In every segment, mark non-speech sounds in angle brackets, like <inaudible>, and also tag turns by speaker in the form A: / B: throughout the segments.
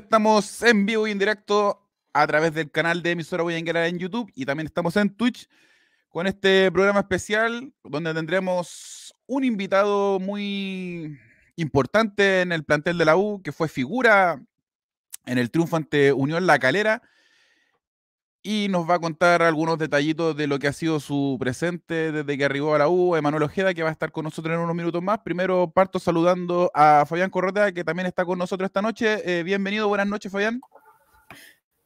A: estamos en vivo y en directo a través del canal de emisora Boyanguera en YouTube y también estamos en Twitch con este programa especial donde tendremos un invitado muy importante en el plantel de la U que fue figura en el triunfo ante Unión La Calera y nos va a contar algunos detallitos de lo que ha sido su presente desde que arribó a la U, Emanuel Ojeda, que va a estar con nosotros en unos minutos más. Primero parto saludando a Fabián Corrota, que también está con nosotros esta noche. Eh, bienvenido, buenas noches, Fabián.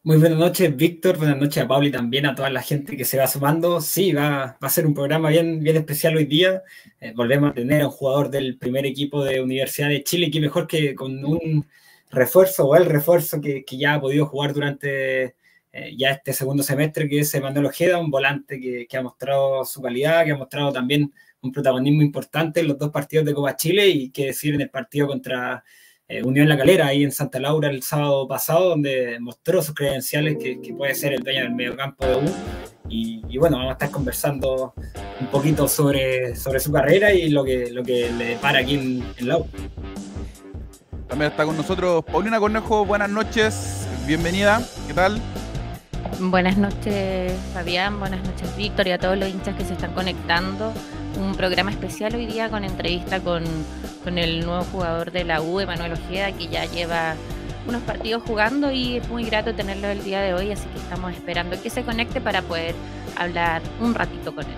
B: Muy buenas noches, Víctor. Buenas noches a Pauli y también a toda la gente que se va sumando. Sí, va, a ser un programa bien, bien especial hoy día. Eh, volvemos a tener a un jugador del primer equipo de Universidad de Chile, que mejor que con un refuerzo o el refuerzo que, que ya ha podido jugar durante eh, ya este segundo semestre, que es Manuel Ojeda, un volante que, ha mostrado su calidad, que ha mostrado también un protagonismo importante en los dos partidos de Copa Chile y que decir en el partido contra eh, Unión La Calera, ahí en Santa Laura el sábado pasado, donde mostró sus credenciales que, puede ser el dueño del mediocampo de U. Y, bueno, vamos a estar conversando un poquito sobre, sobre su carrera y lo que, lo que le para aquí en, en la U.
A: También está con nosotros Paulina Cornejo, buenas noches, bienvenida, ¿qué tal?
C: Buenas noches Fabián, buenas noches Víctor y a todos los hinchas que se están conectando. Un programa especial hoy día con entrevista con, el nuevo jugador de la U, Emanuel Ojeda, que ya lleva unos partidos jugando y es muy grato tenerlo el día de hoy, así que estamos esperando que se conecte para poder hablar un ratito con él.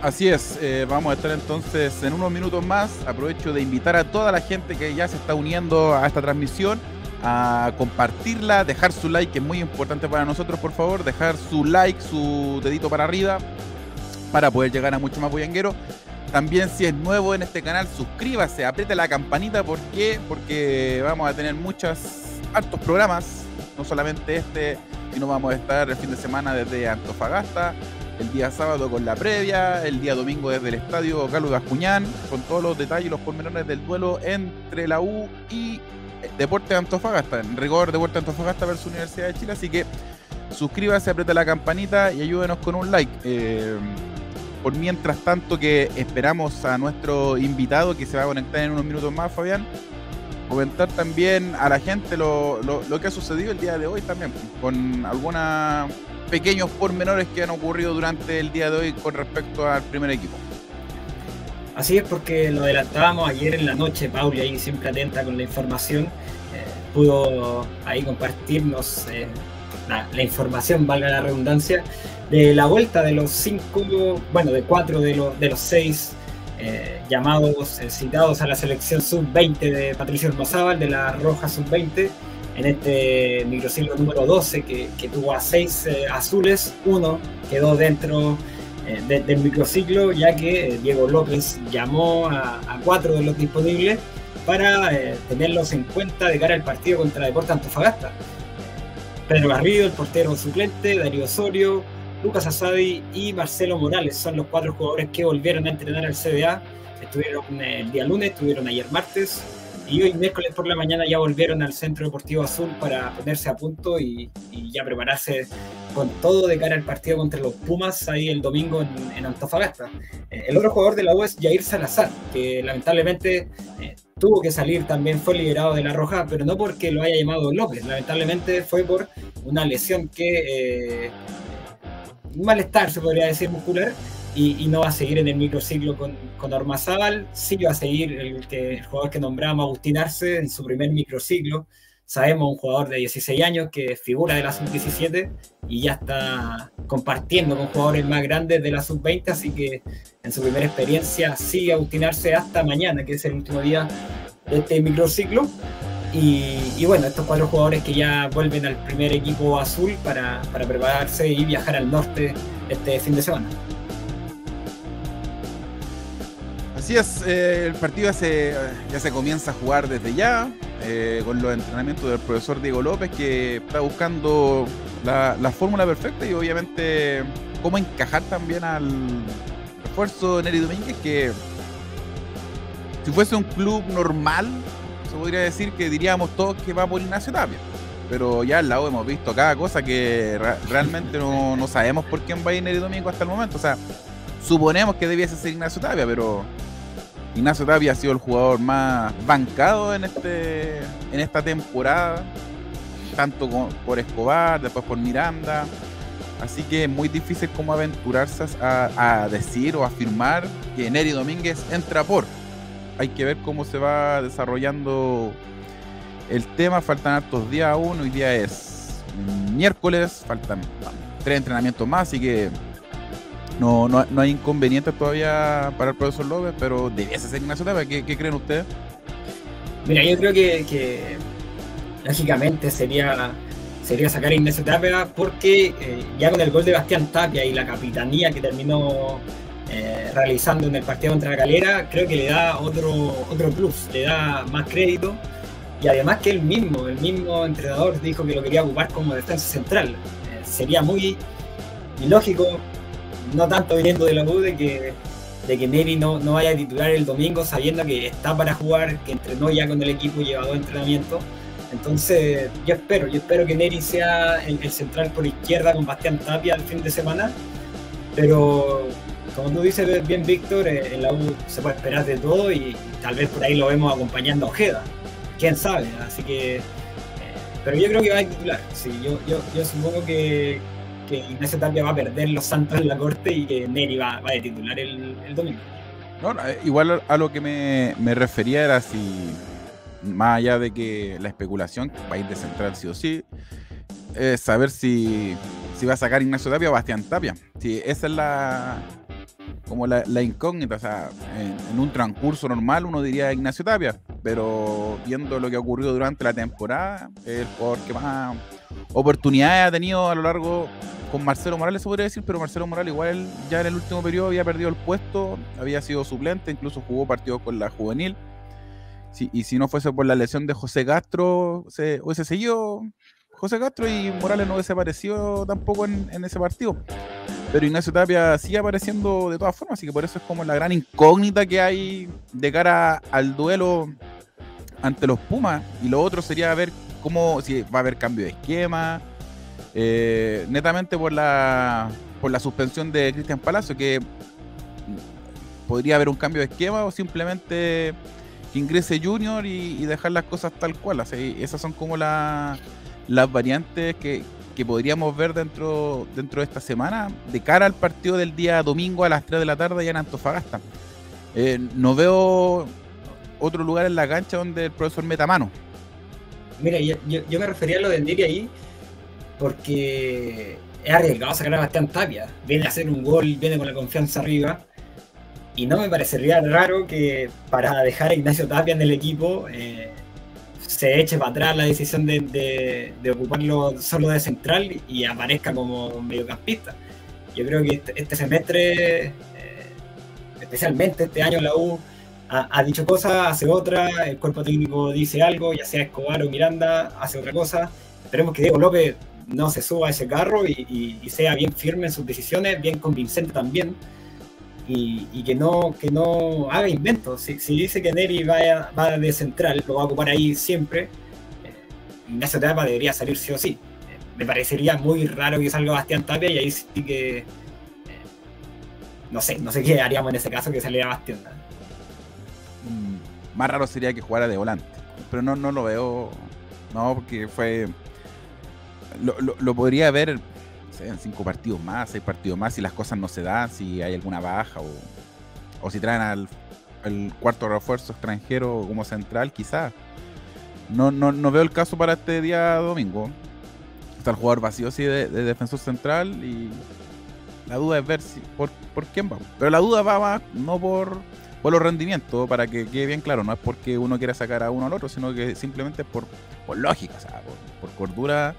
A: Así es, eh, vamos a estar entonces en unos minutos más. Aprovecho de invitar a toda la gente que ya se está uniendo a esta transmisión a compartirla, dejar su like, que es muy importante para nosotros, por favor, dejar su like, su dedito para arriba, para poder llegar a mucho más boyanguero. También si es nuevo en este canal, suscríbase, apriete la campanita, ¿por qué? Porque vamos a tener muchos altos programas, no solamente este, sino vamos a estar el fin de semana desde Antofagasta, el día sábado con la previa, el día domingo desde el estadio Carlos Gascuñán, con todos los detalles y los pormenores del duelo entre la U y Deporte de Antofagasta, en rigor Deporte de Antofagasta versus Universidad de Chile, así que suscríbase, aprieta la campanita y ayúdenos con un like. Eh, por mientras tanto que esperamos a nuestro invitado que se va a conectar en unos minutos más, Fabián, comentar también a la gente lo, lo, que ha sucedido el día de hoy también, con algunos pequeños pormenores que han ocurrido durante el día de hoy con respecto al primer equipo.
B: Así es porque lo adelantábamos ayer en la noche, Pauli ahí siempre atenta con la información, eh, pudo ahí compartirnos eh, la, información, valga la redundancia, de la vuelta de los cinco, bueno, de cuatro de, los, de los seis eh, llamados, citados a la selección sub-20 de Patricio Hermosábal, de la Roja sub-20, en este microciclo número 12 que, que tuvo a seis azules, uno quedó dentro eh, del microciclo, ya que eh, Diego López llamó a, cuatro de los disponibles para eh, tenerlos en cuenta de cara al partido contra Deportes Antofagasta. Pedro Garrido, el portero suplente, Darío Osorio, Lucas Asadi y Marcelo Morales son los cuatro jugadores que volvieron a entrenar al CDA. Estuvieron el día lunes, estuvieron ayer martes y hoy miércoles por la mañana ya volvieron al Centro Deportivo Azul para ponerse a punto y, y ya prepararse con todo de cara al partido contra los Pumas ahí el domingo en, Antofagasta. Eh, el otro jugador de la U es Jair Salazar, que lamentablemente eh, tuvo que salir, también fue liberado de la Roja, pero no porque lo haya llamado López, lamentablemente fue por una lesión que... Eh, un malestar, se podría decir, muscular, y, no va a seguir en el microciclo con, con Ormazábal, sí va a seguir el, que, el jugador que nombramos, Agustín Arce, en su primer microciclo. Sabemos un jugador de 16 años que figura de la sub-17 y ya está compartiendo con jugadores más grandes de la sub-20, así que en su primera experiencia sigue Agustín Arce hasta mañana, que es el último día de este microciclo. Y, y, bueno, estos cuatro jugadores que ya vuelven al primer equipo azul para, para prepararse y viajar al norte este fin de semana.
A: Así es, eh, el partido ya se, ya se comienza a jugar desde ya, eh, con los entrenamientos del profesor Diego López, que está buscando la, fórmula perfecta y obviamente cómo encajar también al refuerzo de Neri Domínguez, que si fuese un club normal, se podría decir que diríamos todos que va por Ignacio Tapia. Pero ya al lado hemos visto cada cosa que realmente no, no, sabemos por quién va a ir Neri Domingo hasta el momento. O sea, suponemos que debiese ser Ignacio Tapia, pero Ignacio Tapia ha sido el jugador más bancado en, este, en esta temporada, tanto por Escobar, después por Miranda. Así que es muy difícil como aventurarse a, decir o afirmar que Neri Domínguez entra por. Hay que ver cómo se va desarrollando el tema. Faltan hartos días aún. Hoy día es miércoles. Faltan tres entrenamientos más. Así que no, no, no hay inconvenientes todavía para el profesor López, pero debiese ser Ignacio Tapia. ¿Qué, ¿Qué, creen ustedes?
B: Mira, yo creo que, lógicamente sería, sería sacar Ignacio Tapia porque eh, ya con el gol de Bastián Tapia y la capitanía que terminó eh, realizando en el partido contra la Calera, creo que le da otro, otro plus, le da más crédito. Y además que él mismo, el mismo entrenador dijo que lo quería ocupar como defensa central. Eh, sería muy ilógico no tanto viniendo de la U de que, de que Neri no, no vaya a titular el domingo sabiendo que está para jugar, que entrenó ya con el equipo lleva dos entrenamientos. Entonces, yo espero, yo espero que Neri sea el, central por izquierda con Bastián Tapia el fin de semana. Pero, como tú dices bien, Víctor, eh, en la U se puede esperar de todo y, tal vez por ahí lo vemos acompañando a Ojeda. Quién sabe, así que. Eh, pero yo creo que va a titular. Sí, yo, yo, yo supongo que, que Ignacio Tapia va a perder los Santos en la corte y que Neri va, va a titular el, domingo.
A: Eh, igual a lo que me, refería era si, más allá de que la especulación va a ir de central sí o sí, saber si, si va a sacar Ignacio Tapia o Bastián Tapia. Si esa es la como la, incógnita. O sea, en, un transcurso normal uno diría Ignacio Tapia, pero viendo lo que ha ocurrido durante la temporada, el jugador que más oportunidades ha tenido a lo largo con Marcelo Morales, se podría decir, pero Marcelo Morales igual ya en el último periodo había perdido el puesto, había sido suplente, incluso jugó partidos con la juvenil. y si no fuese por la lesión de José Castro, se hubiese seguido José Castro y Morales no hubiese aparecido tampoco en, ese partido. Pero Ignacio Tapia sigue apareciendo de todas formas, así que por eso es como la gran incógnita que hay de cara al duelo ante los Pumas. Y lo otro sería ver cómo, si va a haber cambio de esquema, eh, netamente por la, por la suspensión de Cristian Palacio, que podría haber un cambio de esquema o simplemente que ingrese Junior y, dejar las cosas tal cual. Así, esas son como las variantes que, podríamos ver dentro, dentro de esta semana de cara al partido del día domingo a las 3 de la tarde ya en Antofagasta. Eh, no veo otro lugar en la cancha donde el profesor meta mano.
B: Mira, yo, me refería a lo de Neri ahí, porque es arriesgado sacar a Bastián Tapia. Viene a hacer un gol, viene con la confianza arriba. Y no me parecería raro que para dejar a Ignacio Tapia en el equipo eh, se eche para atrás la decisión de, ocuparlo solo de central y aparezca como mediocampista. Yo creo que este, este semestre, eh, especialmente este año, la U ha, dicho cosas, hace otra, el cuerpo técnico dice algo, ya sea Escobar o Miranda, hace otra cosa. Esperemos que Diego López no se suba a ese carro y, sea bien firme en sus decisiones, bien convincente también. Y, que no que no haga inventos. Si, dice que Neri va, va de central, lo va a ocupar ahí siempre, eh, Ignacio Tapia debería salir sí o sí. Me parecería muy raro que salga Bastián Tapia y ahí sí que. Eh, no sé, no sé qué haríamos en ese caso que saliera Bastián.
A: Más raro sería que jugara de volante. Pero no, no lo veo. No, porque fue lo, podría ver sé, en cinco partidos más, seis partidos más, si las cosas no se dan, si hay alguna baja o, o si traen al el cuarto refuerzo extranjero como central, quizás. No, no, no veo el caso para este día domingo. Está el jugador vacío sí de, defensor central y la duda es ver si por, por quién va. Pero la duda va más no por, por los rendimientos, para que quede bien claro, no es porque uno quiera sacar a uno al otro, sino que simplemente por, por lógica, o sea, por, cordura.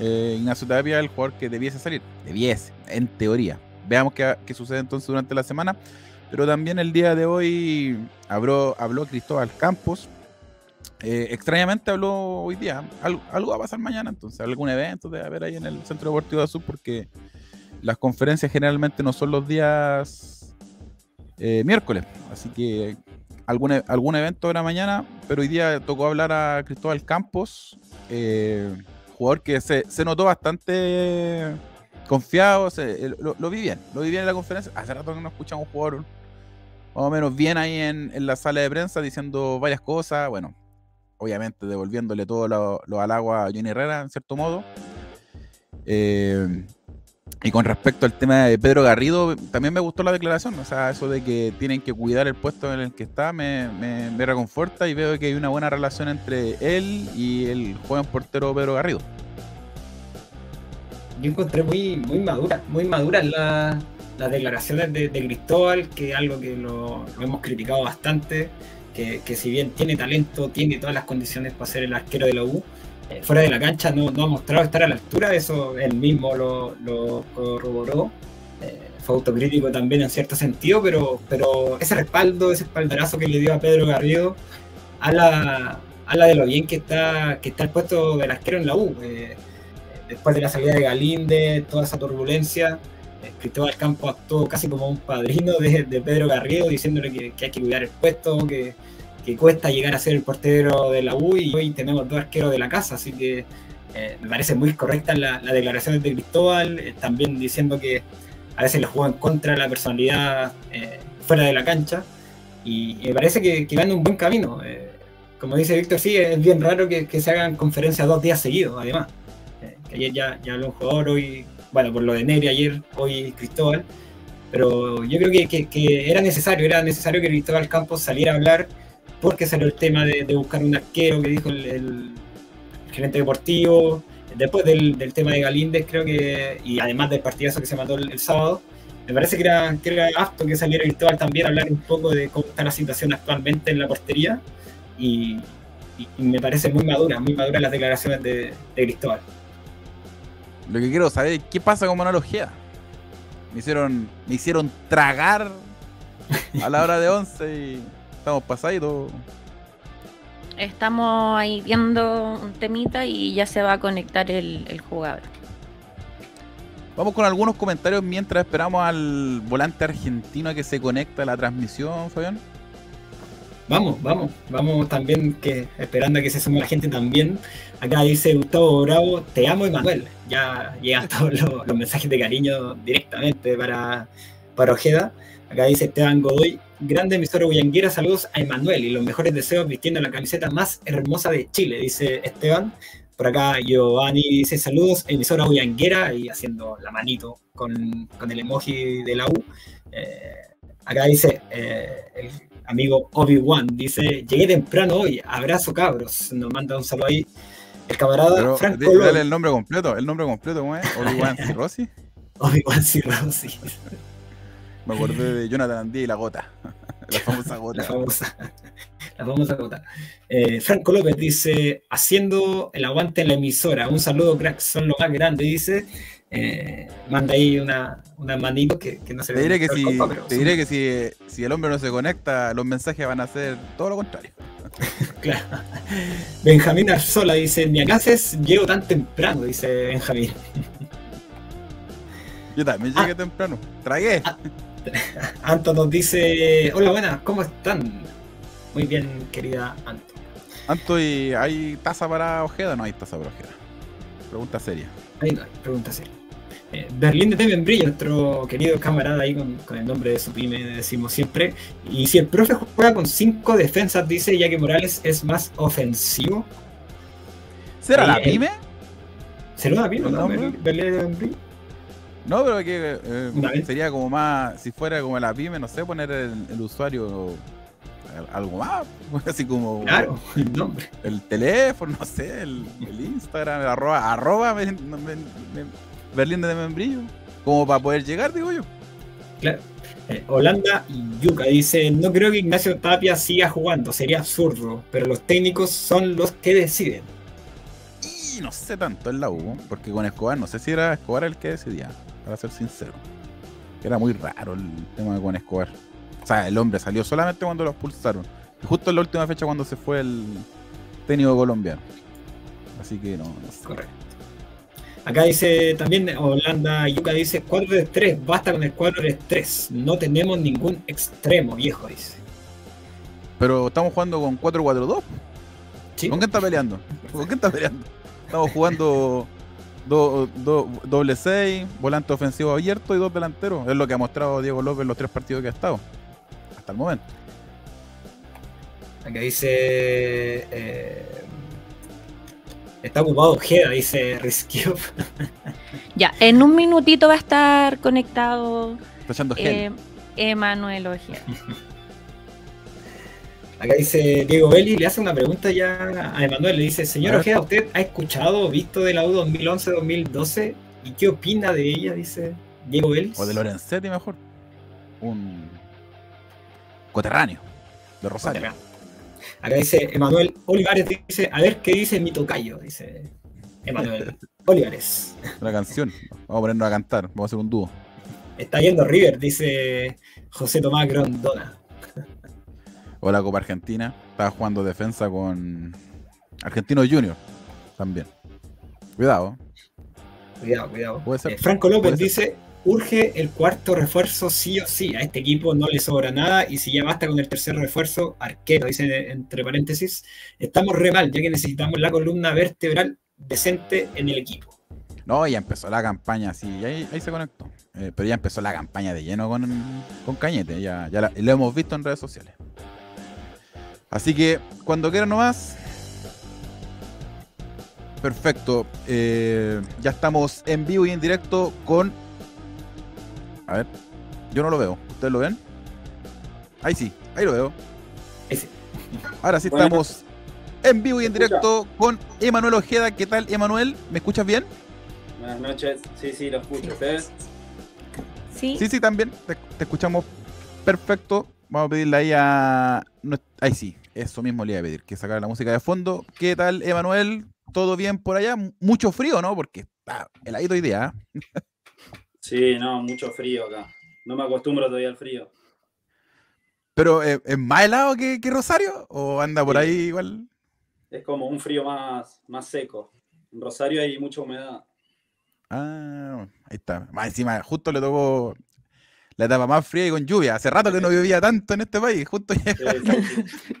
A: Eh, Ignacio Tapia el jugador que debiese salir. Debiese, en teoría. Veamos qué, qué sucede entonces durante la semana. Pero también el día de hoy habló, habló Cristóbal Campos. Eh, extrañamente habló hoy día. Algo, va a pasar mañana, entonces algún evento debe haber ahí en el Centro Deportivo de Azul, porque las conferencias generalmente no son los días eh, miércoles. Así que algún, e, algún evento habrá mañana, pero hoy día tocó hablar a Cristóbal Campos, eh, jugador que se, se notó bastante confiado, lo, lo, vi bien, lo vi bien en la conferencia. Hace rato que no escuchamos un jugador más o menos bien ahí en, la sala de prensa diciendo varias cosas. Bueno, obviamente devolviéndole todo lo, lo al agua a Johnny Herrera, en cierto modo. Eh, y con respecto al tema de Pedro Garrido, también me gustó la declaración. O sea, eso de que tienen que cuidar el puesto en el que está me, reconforta y veo que hay una buena relación entre él y el joven portero Pedro Garrido.
B: Yo encontré muy, muy madura, muy maduras la, las declaraciones de, Cristóbal, que es algo que lo, hemos criticado bastante, que, si bien tiene talento, tiene todas las condiciones para ser el arquero de la U, eh, fuera de la cancha no, ha mostrado estar a la altura, eso él mismo lo, corroboró. Eh, fue autocrítico también en cierto sentido, pero, pero ese respaldo, ese espaldarazo que le dio a Pedro Garrido, habla, habla de lo bien que está, que está el puesto del arquero en la U. Eh, después de la salida de Galinde, toda esa turbulencia, Cristóbal Campo actuó casi como un padrino de, Pedro Garrido, diciéndole que, hay que cuidar el puesto, que, cuesta llegar a ser el portero de la U y hoy tenemos dos arqueros de la casa, así que eh, me parece muy correcta la, la declaraciones de Cristóbal, eh, también diciendo que a veces le juega en contra la personalidad eh, fuera de la cancha y, me parece que, que, va en un buen camino. como dice Víctor, sí, es bien raro que, se hagan conferencias dos días seguidos, además. que ayer ya, ya habló un jugador hoy bueno, por lo de Neri ayer, hoy Cristóbal, pero yo creo que, era necesario, era necesario que Cristóbal Campos saliera a hablar porque salió el tema de, buscar un arquero que dijo el, gerente deportivo, después del, tema de Galíndez creo que, y además del partidazo que se mandó el, sábado, me parece que era, que era apto que saliera Cristóbal también a hablar un poco de cómo está la situación actualmente en la portería y, me parece muy madura, muy madura las declaraciones de Cristóbal.
A: Lo que quiero saber es qué pasa con Manuel Ojeda. Me hicieron, me hicieron tragar a la hora de 11 y estamos pasaditos.
C: Estamos ahí viendo un temita y ya se va a conectar el, el jugador.
A: Vamos con algunos comentarios mientras esperamos al volante argentino a que se conecta a la transmisión, Fabián.
B: Vamos, vamos, vamos también que esperando a que se sume la gente también. Acá dice Gustavo Bravo, te amo Emanuel. Ya llegan <laughs> todos los, mensajes de cariño directamente para, para Ojeda. Acá dice Esteban Godoy, grande emisora Huyanguera, saludos a Emanuel y los mejores deseos vistiendo la camiseta más hermosa de Chile, dice Esteban. Por acá Giovanni dice saludos, emisora Huyanguera y haciendo la manito con, el emoji de la U. Eh, acá dice eh, el amigo Obi-Wan. Dice, llegué temprano hoy, abrazo cabros. Nos manda un saludo ahí. El camarada
A: Franco Dale el nombre completo, el nombre completo, ¿cómo es? Obi-Wan <laughs> Cirrosi.
B: Obi-Wan Cirrosi.
A: Me acordé de Jonathan Andía y la gota. <laughs> La famosa <laughs> gota.
B: La famosa, la famosa gota. Eh, Franco López dice, haciendo el aguante en la emisora. Un saludo, cracks, son los más grandes, dice. Eh, manda ahí una, una manito que, no se
A: te diré que si, Te diré que si, si, el hombre no se conecta, los mensajes van a ser todo lo contrario. <laughs>
B: claro. Benjamín Arzola dice: Ni a clases llego tan temprano, dice Benjamín.
A: Yo también llegué ah. temprano. Tragué. Ah. <laughs>
B: Anto nos dice: Hola, buenas, ¿cómo están? Muy bien, querida Anto.
A: Anto, ¿y ¿hay taza para Ojeda o no hay taza para Ojeda? Pregunta seria.
B: Ahí no hay, pregunta seria. Eh, Berlín de Membrillo, nuestro querido camarada ahí con, el nombre de su pyme, decimos siempre. Y si el profe juega con cinco defensas, dice ya que Morales es más ofensivo.
A: ¿Será la pyme?
B: ¿Será la pyme? ¿no? Berlín de Membrillo.
A: No, pero que eh, sería como más, si fuera como la pyme, no sé, poner el, usuario algo más, <laughs> así como
B: claro, el nombre.
A: El teléfono, no sé, el, Instagram, arroba, arroba Berlín de Membrillo, como para poder llegar, digo yo.
B: Claro. Eh, Holanda y Yuka dice, no creo que Ignacio Tapia siga jugando, sería absurdo, pero los técnicos son los que deciden.
A: Y no sé tanto en la U, porque con Escobar no sé si era Escobar el que decidía, para ser sincero. Era muy raro el tema con Escobar. O sea, el hombre salió solamente cuando lo expulsaron. Y justo en la última fecha cuando se fue el técnico colombiano. Así que no, no sé.
B: Correcto. Acá dice también Holanda Yuka dice 4 de 3, basta con el 4 de 3. No tenemos ningún extremo, viejo, dice.
A: Pero estamos jugando con 4-4-2. ¿Sí? ¿Con quién está peleando? ¿Con quién está peleando? Estamos jugando doble 6, volante ofensivo abierto y dos delanteros. Es lo que ha mostrado Diego López en los tres partidos que ha estado. Hasta el momento.
B: Acá dice. Eh, Está ocupado Ojeda, dice Rescue. <laughs>
C: ya, en un minutito va a estar conectado
A: eh,
C: Emanuel Ojeda. <laughs>
B: Acá dice Diego Belli, le hace una pregunta ya a Emanuel, le dice, señor Ojeda, ¿usted ha escuchado o visto de la U 2011-2012? ¿Y qué opina de ella? Dice Diego Belli.
A: O de Lorenzetti mejor. Un coterráneo de Rosario.
B: Acá dice Emanuel Olivares, dice, a ver qué dice mi tocayo, dice Emanuel <laughs> Olivares.
A: Una canción, vamos a ponernos a cantar, vamos a hacer un dúo.
B: Está yendo River, dice José Tomás Grondona.
A: Hola Copa Argentina, estaba jugando defensa con Argentino Junior también. Cuidado.
B: Cuidado, cuidado. Eh, Franco López dice, urge el cuarto refuerzo sí o sí. A este equipo no le sobra nada y si ya basta con el tercer refuerzo, arquero, dice entre paréntesis, estamos re mal ya que necesitamos la columna vertebral decente en el equipo.
A: No, ya empezó la campaña, sí, ahí, se conectó. Eh, pero ya empezó la campaña de lleno con, con Cañete, ya, ya lo hemos visto en redes sociales. Así que cuando quieran nomás. Perfecto. Eh, ya estamos en vivo y en directo con a ver. Yo no lo veo. ¿Ustedes lo ven? Ahí sí, ahí lo veo. Ahora sí estamos en vivo y en directo con Emanuel Ojeda. ¿Qué tal, Emanuel? ¿Me escuchas bien?
D: Buenas noches. Sí, sí, lo escucho. ¿Ustedes?
C: Sí.
A: Sí, sí, también. Te, escuchamos perfecto. Vamos a pedirle ahí a. Ahí sí, eso mismo le iba a pedir, que sacar la música de fondo. ¿Qué tal, Emanuel? ¿Todo bien por allá? Mucho frío, ¿no? Porque está heladito hoy día. ¿eh? <laughs>
D: Sí, no, mucho frío acá. No me acostumbro todavía al frío.
A: ¿Pero eh, es más helado que, Rosario? ¿O anda por ahí igual?
D: Es como un frío más, más seco. En Rosario hay mucha humedad.
A: Ah, ahí está. Más encima, justo le tocó la etapa más fría y con lluvia. Hace rato que no llovía tanto en este país. Justo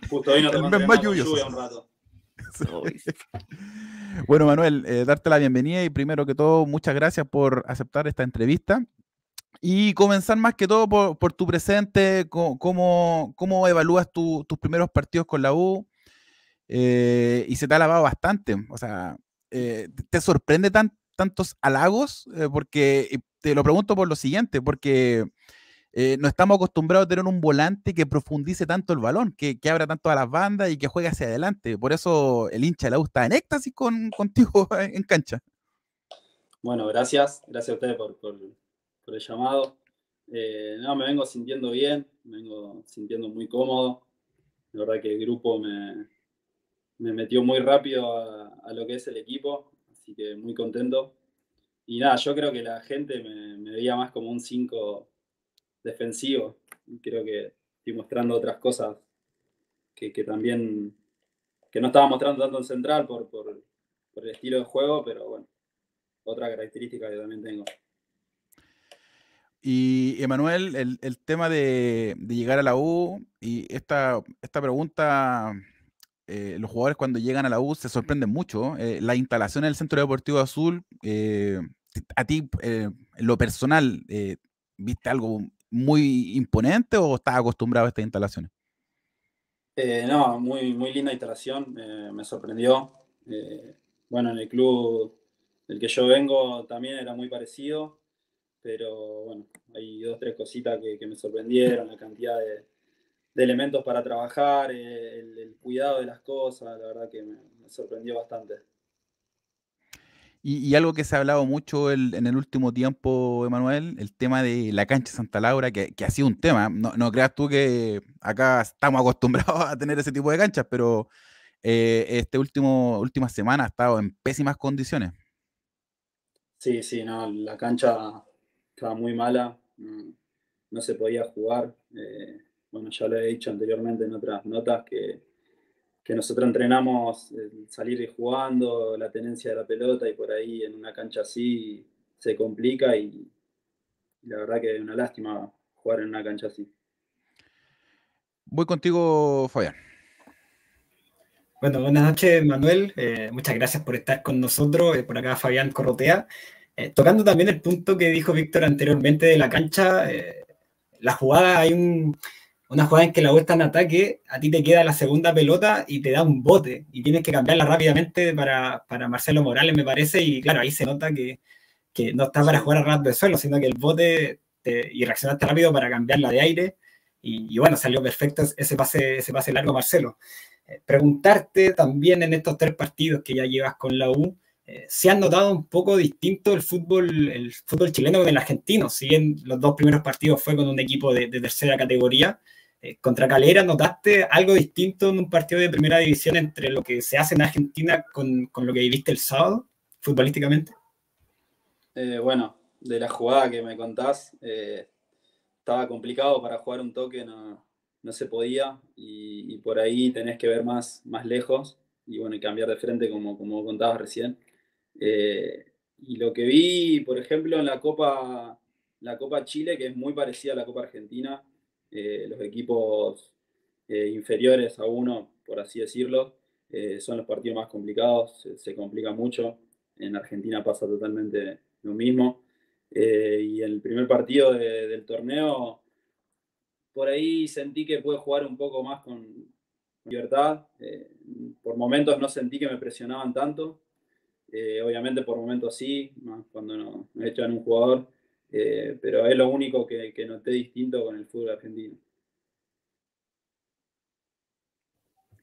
D: Justo hoy no <laughs> te más lluvia un rato. <laughs>
A: Bueno, Manuel, eh, darte la bienvenida y primero que todo, muchas gracias por aceptar esta entrevista. Y comenzar más que todo por, tu presente, cómo, cómo evalúas tus primeros partidos con la U. Eh, y se te ha lavado bastante. O sea, eh, ¿te sorprende tan, tantos halagos? porque te lo pregunto por lo siguiente, porque eh, no estamos acostumbrados a tener un volante que profundice tanto el balón, que, abra tanto a las bandas y que juegue hacia adelante. Por eso el hincha de la U está en éxtasis con, <laughs> contigo en cancha.
D: Bueno, gracias. Gracias a ustedes por, el llamado. Eh, no, me vengo sintiendo bien, me vengo sintiendo muy cómodo. La verdad que el grupo me, me metió muy rápido a, lo que es el equipo, así que muy contento. Y nada, yo creo que la gente me, veía más como un 5 defensivo. Creo que estoy mostrando otras cosas que, también que no estaba mostrando tanto en central por, por, el estilo de juego, pero bueno, otra característica que también tengo.
A: Y Emanuel, el, tema de, llegar a la U y esta, esta pregunta, eh, los jugadores cuando llegan a la U se sorprenden mucho. Eh, la instalación en el Centro Deportivo Azul, eh, a ti, en lo personal, ¿viste algo muy imponente o estás acostumbrado a estas instalaciones?
D: Eh, no, muy, muy linda instalación, me sorprendió. Eh, bueno, en el club del que yo vengo también era muy parecido. pero bueno, hay dos, tres cositas que, me sorprendieron, la cantidad de, elementos para trabajar, eh, el, cuidado de las cosas, la verdad que me, sorprendió bastante.
A: Y, algo que se ha hablado mucho en el último tiempo, Emanuel, el tema de la cancha Santa Laura, que, ha sido un tema. No, no, creas tú que acá estamos acostumbrados a tener ese tipo de canchas, pero eh, este último última semana ha estado en pésimas condiciones.
D: Sí, sí, no, la cancha estaba muy mala, no, se podía jugar. Eh, bueno, ya lo he dicho anteriormente en otras notas que, nosotros entrenamos salir y jugando, la tenencia de la pelota y por ahí en una cancha así se complica y, la verdad que es una lástima jugar en una cancha así.
A: Voy contigo, Fabián.
B: Bueno, buenas noches, Manuel. Eh, muchas gracias por estar con nosotros. Eh, por acá, Fabián Corrotea. Eh, tocando también el punto que dijo Víctor anteriormente de la cancha, la jugada, hay una jugada en que la vuelta en ataque, a ti te queda la segunda pelota y te da un bote y tienes que cambiarla rápidamente para, Marcelo Morales, me parece. Y claro, ahí se nota que, no está para jugar a ras de suelo, sino que el bote y reaccionaste rápido para cambiarla de aire. Y, y, bueno, salió perfecto ese pase, ese pase largo, Marcelo preguntarte también en estos tres partidos que ya llevas con la U, eh, ¿se han notado un poco distinto el fútbol, el fútbol chileno con el argentino? Si bien los dos primeros partidos fue con un equipo de, tercera categoría, eh, contra Calera, ¿notaste algo distinto en un partido de primera división entre lo que se hace en Argentina con, lo que viviste el sábado, futbolísticamente?
D: Eh, bueno, de la jugada que me contás, estaba complicado para jugar un toque, no, no se podía y, por ahí tenés que ver más, más lejos y bueno, cambiar de frente como, como contabas recién. Eh, y lo que vi, por ejemplo, en la Copa, la Copa Chile, que es muy parecida a la Copa Argentina, eh, los equipos eh, inferiores a uno, por así decirlo, son los partidos más complicados, se, complica mucho. En Argentina pasa totalmente lo mismo. y el primer partido del torneo por ahí sentí que pude jugar un poco más con libertad. Eh, por momentos no sentí que me presionaban tanto. Eh, obviamente por momentos sí, más cuando no, me echan un jugador. Eh, pero es lo único que, noté distinto con el fútbol argentino.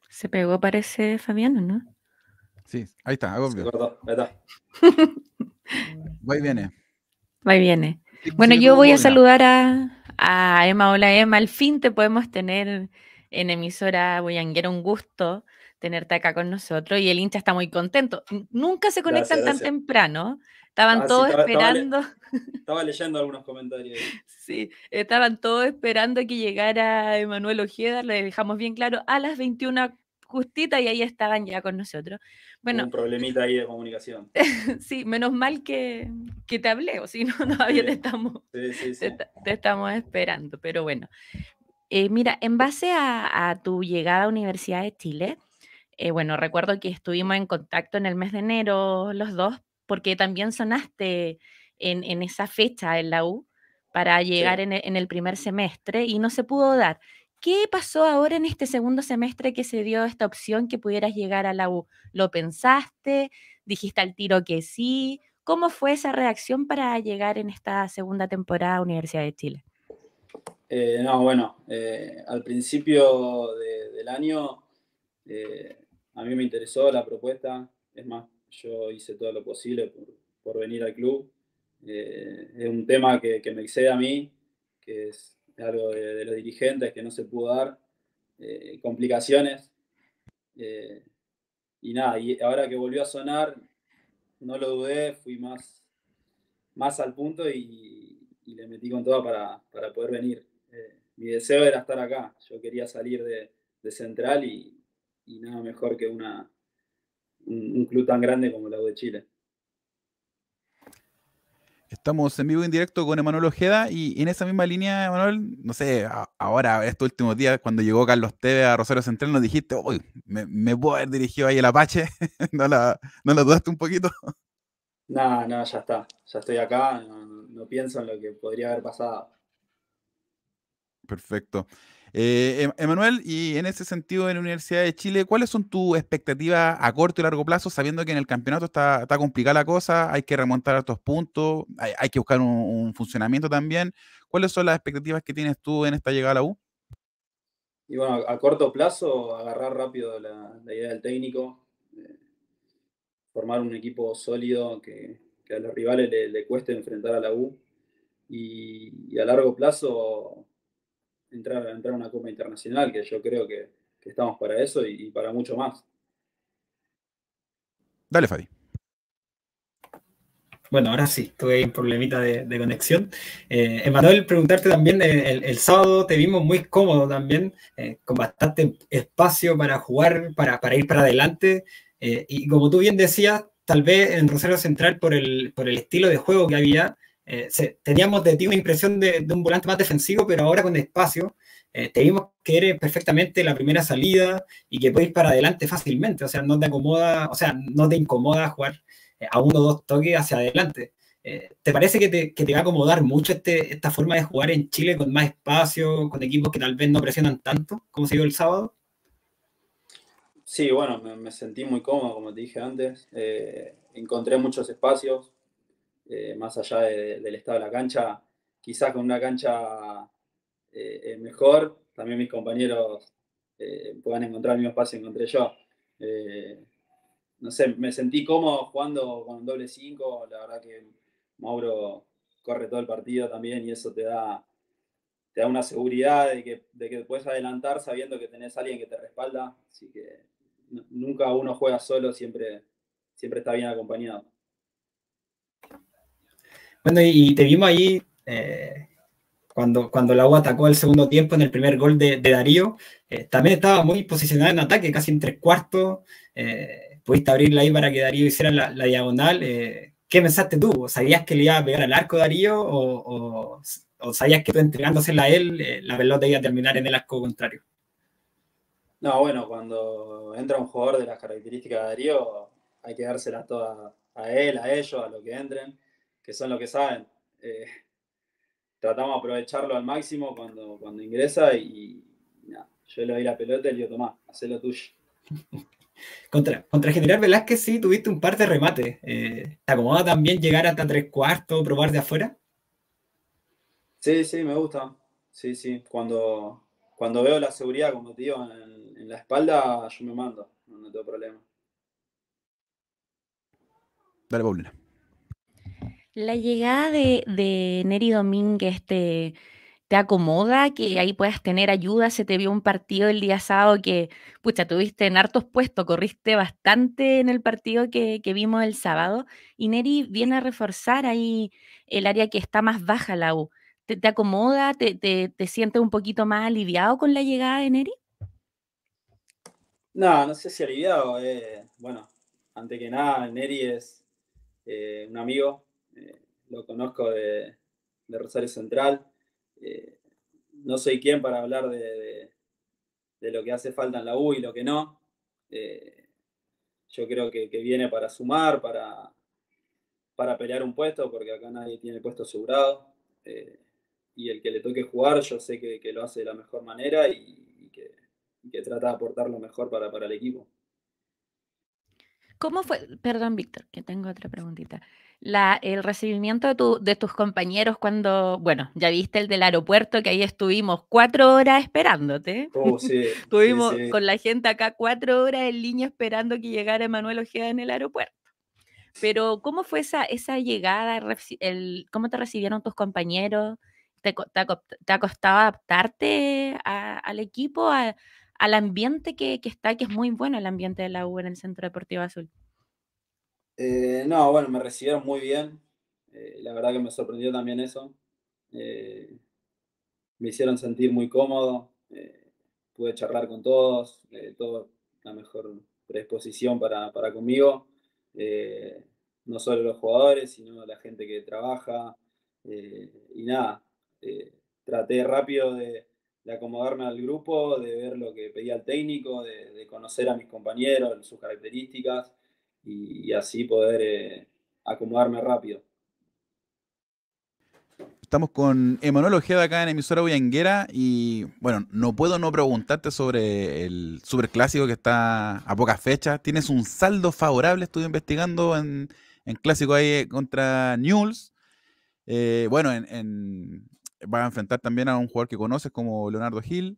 C: Se pegó, parece Fabiano, ¿no?
A: Sí, ahí está, hago <laughs> ahí está. Va y viene.
C: Va y viene. Bueno, yo voy a saludar a, a Emma. Hola Emma, al fin te podemos tener en emisora Boyanguera, un gusto tenerte acá con nosotros y el hincha está muy contento. Nunca se conectan tan temprano. Estaban ah, todos esperando. <laughs>
D: Estaba, leyendo algunos comentarios.
C: Sí, estaban todos esperando que llegara Emanuel Ojeda, le dejamos bien claro, a las 21 justita y ahí estaban ya con nosotros. Bueno,
D: un problemita ahí de comunicación. <laughs>
C: sí, menos mal que, que te hablé, o si no, <laughs> todavía te, estamos, te, estamos esperando, pero bueno. Eh, mira, en base a, tu llegada a Universidad de Chile, eh, bueno, recuerdo que estuvimos en contacto en el mes de enero los dos, porque también sonaste en, en esa fecha en la U para llegar en, en el primer semestre y no se pudo dar. ¿Qué pasó ahora en este segundo semestre que se dio esta opción que pudieras llegar a la U? ¿Lo pensaste? ¿Dijiste al tiro que sí? ¿Cómo fue esa reacción para llegar en esta segunda temporada a Universidad de Chile?
D: Eh, no, bueno, eh, al principio del año eh, a mí me interesó la propuesta, es más, yo hice todo lo posible por, venir al club. es un tema que, que me excede a mí, que es algo de, los dirigentes que no se pudo dar, eh, complicaciones. Eh, y nada, y ahora que volvió a sonar, no lo dudé, fui más, más al punto y, le metí con todo para, poder venir. Eh, mi deseo era estar acá, yo quería salir de, Central y, nada mejor que una, un, club tan grande como la U de Chile.
A: Estamos en vivo en directo con Emanuel Ojeda y en esa misma línea, Emanuel, no sé, ahora, estos últimos días, cuando llegó Carlos Teve a Rosario Central, nos dijiste, uy, me, puedo haber dirigido ahí el Apache. <laughs> ¿No, la, ¿No dudaste un poquito?
D: No, no, ya está. Ya estoy acá, no, pienso en lo que podría haber pasado.
A: Perfecto. Eh, em, Emanuel, y en ese sentido, en la Universidad de Chile, ¿cuáles son tus expectativas a corto y largo plazo, sabiendo que en el campeonato está, está complicada la cosa, hay que remontar a estos puntos, hay, que buscar un, funcionamiento también? ¿Cuáles son las expectativas que tienes tú en esta llegada a la U?
D: Y bueno, a corto plazo, agarrar rápido la, idea del técnico, eh, formar un equipo sólido que, a los rivales le, cueste enfrentar a la U. y a largo plazo entrar, entrar a una Copa Internacional, que yo creo que, estamos para eso y, para mucho más.
A: Dale, Fabi.
B: Bueno, ahora sí, tuve un problemita de, conexión. Eh, Emanuel, preguntarte también, eh, el, sábado te vimos muy cómodo también, eh, con bastante espacio para jugar, para, para ir para adelante. y como tú bien decías, tal vez en Rosario Central, por el, por el estilo de juego que había, eh, teníamos de ti una impresión de, un volante más defensivo, pero ahora con espacio, eh, te vimos que eres perfectamente la primera salida y que puedes ir para adelante fácilmente, o sea, no te acomoda, o sea, no te incomoda jugar eh, a uno o dos toques hacia adelante. ¿Te parece que te, que te, va a acomodar mucho este, esta forma de jugar en Chile con más espacio, con equipos que tal vez no presionan tanto, como se dio el sábado?
D: Sí, bueno, me, sentí muy cómodo, como te dije antes. encontré muchos espacios, eh, más allá del estado de la cancha, quizás con una cancha eh, eh, mejor, también mis compañeros puedan encontrar el mismo espacio que encontré yo. no sé, me sentí cómodo jugando con un doble 5, la verdad que Mauro corre todo el partido también y eso te da, te da una seguridad de que, de que puedes adelantar sabiendo que tenés a alguien que te respalda, así que nunca uno juega solo, siempre, siempre está bien acompañado.
B: Bueno, y te vimos ahí eh, cuando, cuando la U atacó el segundo tiempo en el primer gol de, Darío. Eh, también estaba muy posicionada en ataque, casi en tres cuartos. Eh, pudiste abrirla ahí para que Darío hiciera la, diagonal. ¿Qué pensaste tú? ¿Sabías que le iba a pegar al arco Darío o, sabías que tú entregándosela a él, la pelota iba a terminar en el arco contrario?
D: No, bueno, cuando entra un jugador de las características de Darío, hay que dárselas todas a él, a ellos, a lo que entren que son los que saben. Eh, <laughs> tratamos de aprovecharlo al máximo cuando, cuando ingresa y, yo le doy la pelota y le digo, tomá, haz lo tuyo. <laughs>
B: Contra, contra General Velázquez sí tuviste un par de remates. Eh, ¿Te acomoda también llegar hasta tres cuartos, probar de afuera?
D: Sí, sí, me gusta. Sí, sí. Cuando, cuando veo la seguridad, como te digo, en, la espalda, yo me mando. No, tengo problema.
A: Dale, Paulina.
C: La llegada de, Neri Domínguez te, te acomoda, que ahí puedas tener ayuda. Se te vio un partido el día sábado que, pucha, tuviste en hartos puestos, corriste bastante en el partido que, vimos el sábado. Y Neri viene a reforzar ahí el área que está más baja, la U. ¿Te, acomoda? Te, te, sientes un poquito más aliviado con la llegada de Neri?
D: No, no sé si aliviado. Eh, bueno, antes que nada, Neri es eh, un amigo, lo conozco de, Rosario Central. Eh, no soy quien para hablar de, lo que hace falta en la U y lo que no. Eh, yo creo que, viene para sumar, para, para pelear un puesto, porque acá nadie tiene puesto asegurado. y el que le toque jugar, yo sé que, lo hace de la mejor manera y, que, trata de aportar lo mejor para, para el equipo.
C: ¿Cómo fue? Perdón, Víctor, que tengo otra preguntita el recibimiento de, tus compañeros cuando, bueno, ya viste el del aeropuerto, que ahí estuvimos cuatro horas esperándote.
D: Oh, sí, <laughs>
C: estuvimos con la gente acá cuatro horas en línea esperando que llegara Emanuel Ojeda en el aeropuerto. Pero, ¿cómo fue esa, esa llegada? El, ¿Cómo te recibieron tus compañeros? ¿Te, te, costado adaptarte al equipo, al ambiente que, que está, que es muy bueno el ambiente de la U en el Centro Deportivo Azul?
D: Eh, no, bueno, me recibieron muy bien. Eh, la verdad que me sorprendió también eso. Eh, me hicieron sentir muy cómodo. pude charlar con todos, toda la mejor predisposición para, para conmigo. no solo los jugadores, sino la gente que trabaja. y nada, traté rápido de, acomodarme al grupo, de ver lo que pedía el técnico, de conocer a mis compañeros, sus características y, así poder eh, acomodarme rápido.
A: Estamos con Emanuel Ojeda acá en emisora Bullanguera y bueno, no puedo no preguntarte sobre el superclásico que está a pocas fechas. Tienes un saldo favorable, estuve investigando en, en clásico ahí contra Newell's. Eh, bueno, en, va a enfrentar también a un jugador que conoces como Leonardo Gil.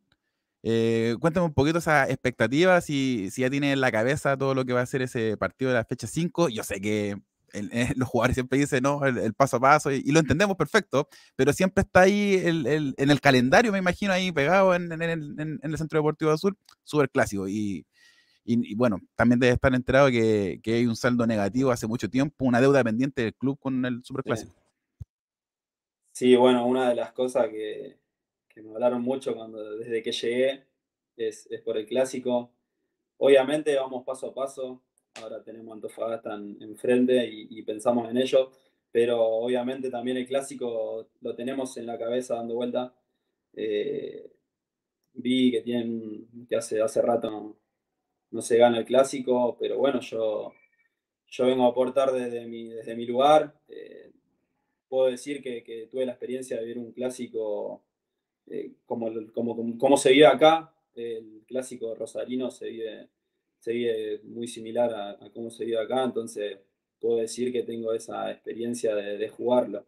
A: Eh, cuéntame un poquito esa expectativa, si, si ya tiene en la cabeza todo lo que va a ser ese partido de la fecha 5. Yo sé que eh, <laughs> los jugadores siempre dicen, no, el, paso a paso, y, lo entendemos perfecto, pero siempre está ahí el, en el calendario, me imagino, ahí pegado en, el Centro Deportivo Azul, súper clásico. Y, y, bueno, también debe estar enterado que, que, hay un saldo negativo hace mucho tiempo, una deuda pendiente del club con el Superclásico.
D: Sí, bueno, una de las cosas que, que me hablaron mucho cuando, desde que llegué es, es por el clásico. Obviamente vamos paso a paso, ahora tenemos Antofagasta enfrente y, pensamos en ello, pero obviamente también el clásico lo tenemos en la cabeza dando vuelta. Eh, vi que tienen que hace, hace rato no, se gana el clásico, pero bueno, yo, yo vengo a aportar desde mi, desde mi lugar. Eh, puedo decir que, tuve la experiencia de ver un clásico eh, como, como, como, se vive acá. El clásico rosarino se vive se vive muy similar a, cómo se vive acá, entonces puedo decir que tengo esa experiencia de, jugarlo.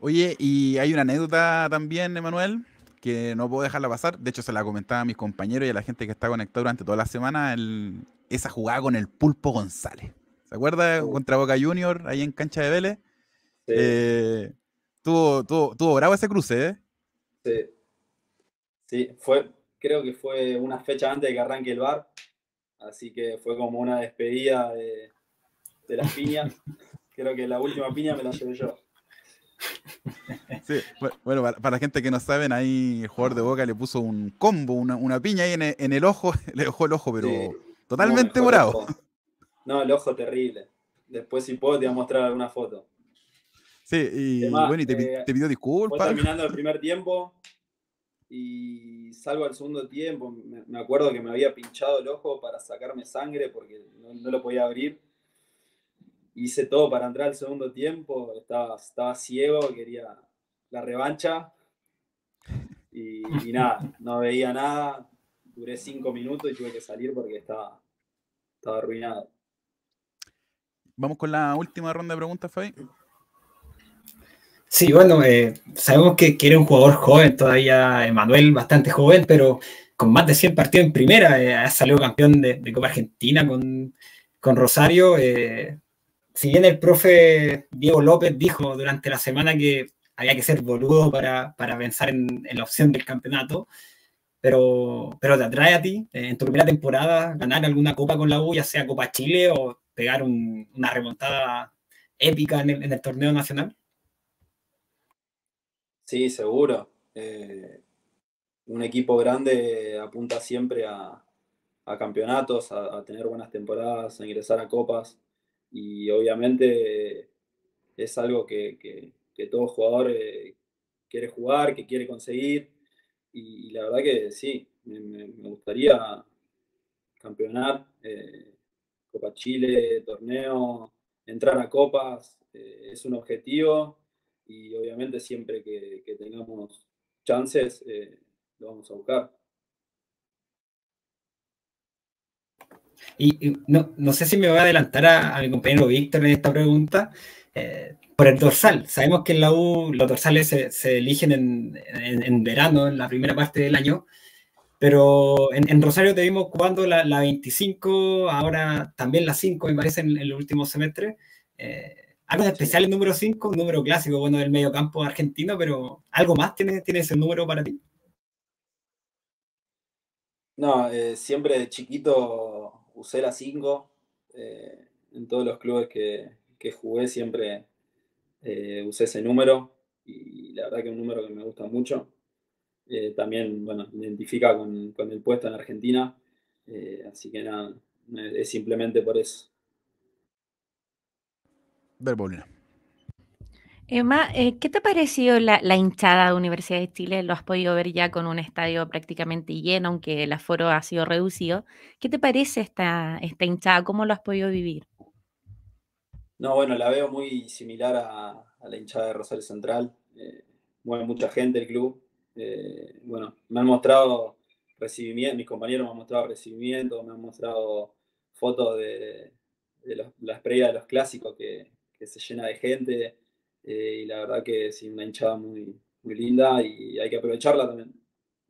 A: Oye, y hay una anécdota también, Emanuel, que no puedo dejarla pasar. De hecho, se la comentaba a mis compañeros y a la gente que está conectada durante toda la semana, esa jugada con el Pulpo González. ¿Se acuerda? Contra Boca Junior, ahí en cancha de Vélez. Sí. Eh, tuvo, tuvo, bravo ese cruce, ¿eh?
D: Sí. Sí, fue, creo que fue una fecha antes de que arranque el bar, así que fue como una despedida de, las piñas. <laughs> creo que la última piña me la llevé yo. <laughs>
A: Sí, bueno, para, la gente que no saben, ahí el jugador de Boca le puso un combo, una, piña ahí en el, ojo, <laughs> le dejó el ojo, pero totalmente morado.
D: No, el ojo terrible. Después, si puedo, te voy a mostrar alguna foto.
A: Sí, y bueno, y te, eh, te pidió disculpas.
D: terminando el <laughs> primer tiempo, y salgo al segundo tiempo, me, acuerdo que me había pinchado el ojo para sacarme sangre porque no, lo podía abrir. Hice todo para entrar al segundo tiempo, estaba, estaba ciego, quería la revancha y, nada, no veía nada. Duré cinco minutos y tuve que salir porque estaba, estaba arruinado.
A: Vamos con la última ronda de preguntas, Fabi.
B: Sí, bueno, eh, sabemos que, que, un jugador joven todavía, Emanuel, bastante joven, pero con más de 100 partidos en primera, eh, ha salido campeón de, Copa Argentina con, Rosario. Eh, si bien el profe Diego López dijo durante la semana que había que ser boludo para, pensar en, la opción del campeonato, pero, pero te atrae a ti, en tu primera temporada, ganar alguna copa con la U, ya sea Copa Chile o pegar una remontada épica en el torneo nacional.
D: Sí, seguro. Eh, un equipo grande apunta siempre a, campeonatos, a, tener buenas temporadas, a ingresar a copas. Y obviamente es algo que, todo jugador eh, quiere jugar, que quiere conseguir. Y, la verdad que sí, me, gustaría campeonar, eh, Copa Chile, torneo, entrar a copas, es un objetivo y obviamente siempre que, tengamos chances eh, lo vamos a buscar.
B: Y, no, sé si me voy a adelantar a, mi compañero Víctor en esta pregunta. Eh, por el dorsal, sabemos que en la U los dorsales se, eligen en, verano, en la primera parte del año, pero en, Rosario te vimos jugando la, 25, ahora también la 5, me parece, en, el último semestre. Eh, algo especial el número 5, un número clásico, bueno, del medio campo argentino, pero ¿algo más tiene, tiene ese número para ti?
D: No, eh, siempre de chiquito usé la 5. Eh, en todos los clubes que, jugué siempre eh, usé ese número y la verdad que es un número que me gusta mucho. también, bueno, identifica con, con, el puesto en Argentina, así que nada, es simplemente por eso.
C: Emma, eh, ¿qué te ha parecido la, hinchada de Universidad de Chile? Lo has podido ver ya con un estadio prácticamente lleno, aunque el aforo ha sido reducido. ¿Qué te parece esta, esta hinchada? ¿Cómo lo has podido vivir?
D: No, bueno, la veo muy similar a, la hinchada de Rosario Central. Eh, bueno, mucha gente el club. Eh, bueno, me han mostrado recibimiento, mis compañeros me han mostrado recibimiento, me han mostrado fotos de, las previas de los clásicos que, se llena de gente. Eh, y la verdad que es una hinchada muy, muy linda y hay que aprovecharla también.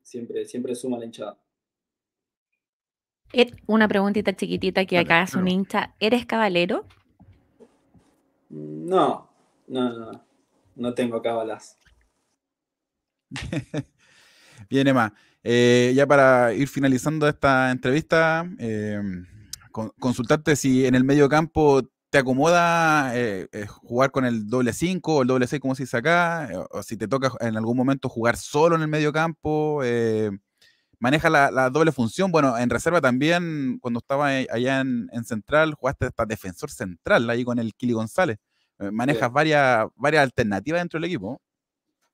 D: Siempre, siempre suma la hinchada.
C: Una preguntita chiquitita que acá es un hincha. ¿Eres caballero?
D: No, no, no, no tengo cabalas. <laughs>
A: Bien, Emma. Eh, ya para ir finalizando esta entrevista, eh, consultarte si en el medio campo te acomoda eh, jugar con el doble 5 o el doble 6, como se dice acá, o si te toca en algún momento jugar solo en el medio campo, maneja la, doble función. Bueno, en reserva también, cuando estaba allá en, Central, jugaste hasta defensor central ahí con el Kili González. Eh, manejas varias, varias alternativas dentro del equipo.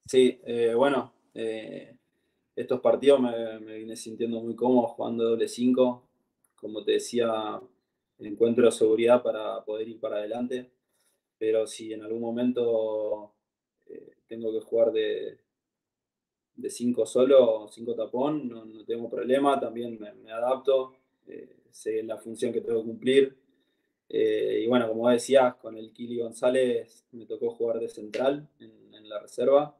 D: Sí, eh, bueno, eh, estos partidos me, me, vine sintiendo muy cómodo jugando doble 5. Como te decía, encuentro seguridad para poder ir para adelante. Pero si en algún momento tengo que jugar de, de cinco solo, cinco tapón, no, tengo problema, también me, adapto, eh, sé la función que tengo que cumplir. Eh, y bueno, como decías, con el Kili González me tocó jugar de central en, la reserva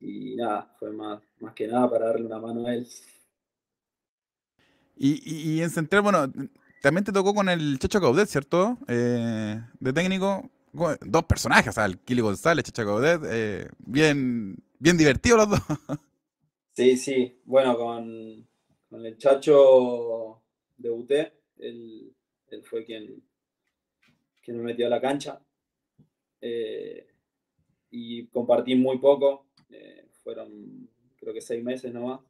D: y nada, fue más, más que nada para darle una mano a él.
A: Y, en central, bueno, también te tocó con el Checho Caudet, ¿cierto? Eh, de técnico, dos personajes, o el Kili González, Checho Caudet, bien, bien divertidos los dos.
D: Sí, sí. Bueno, con, el Chacho debuté. Él, él fue quien, quien me metió a la cancha. Eh, y compartí muy poco. Eh, fueron creo que seis meses nomás.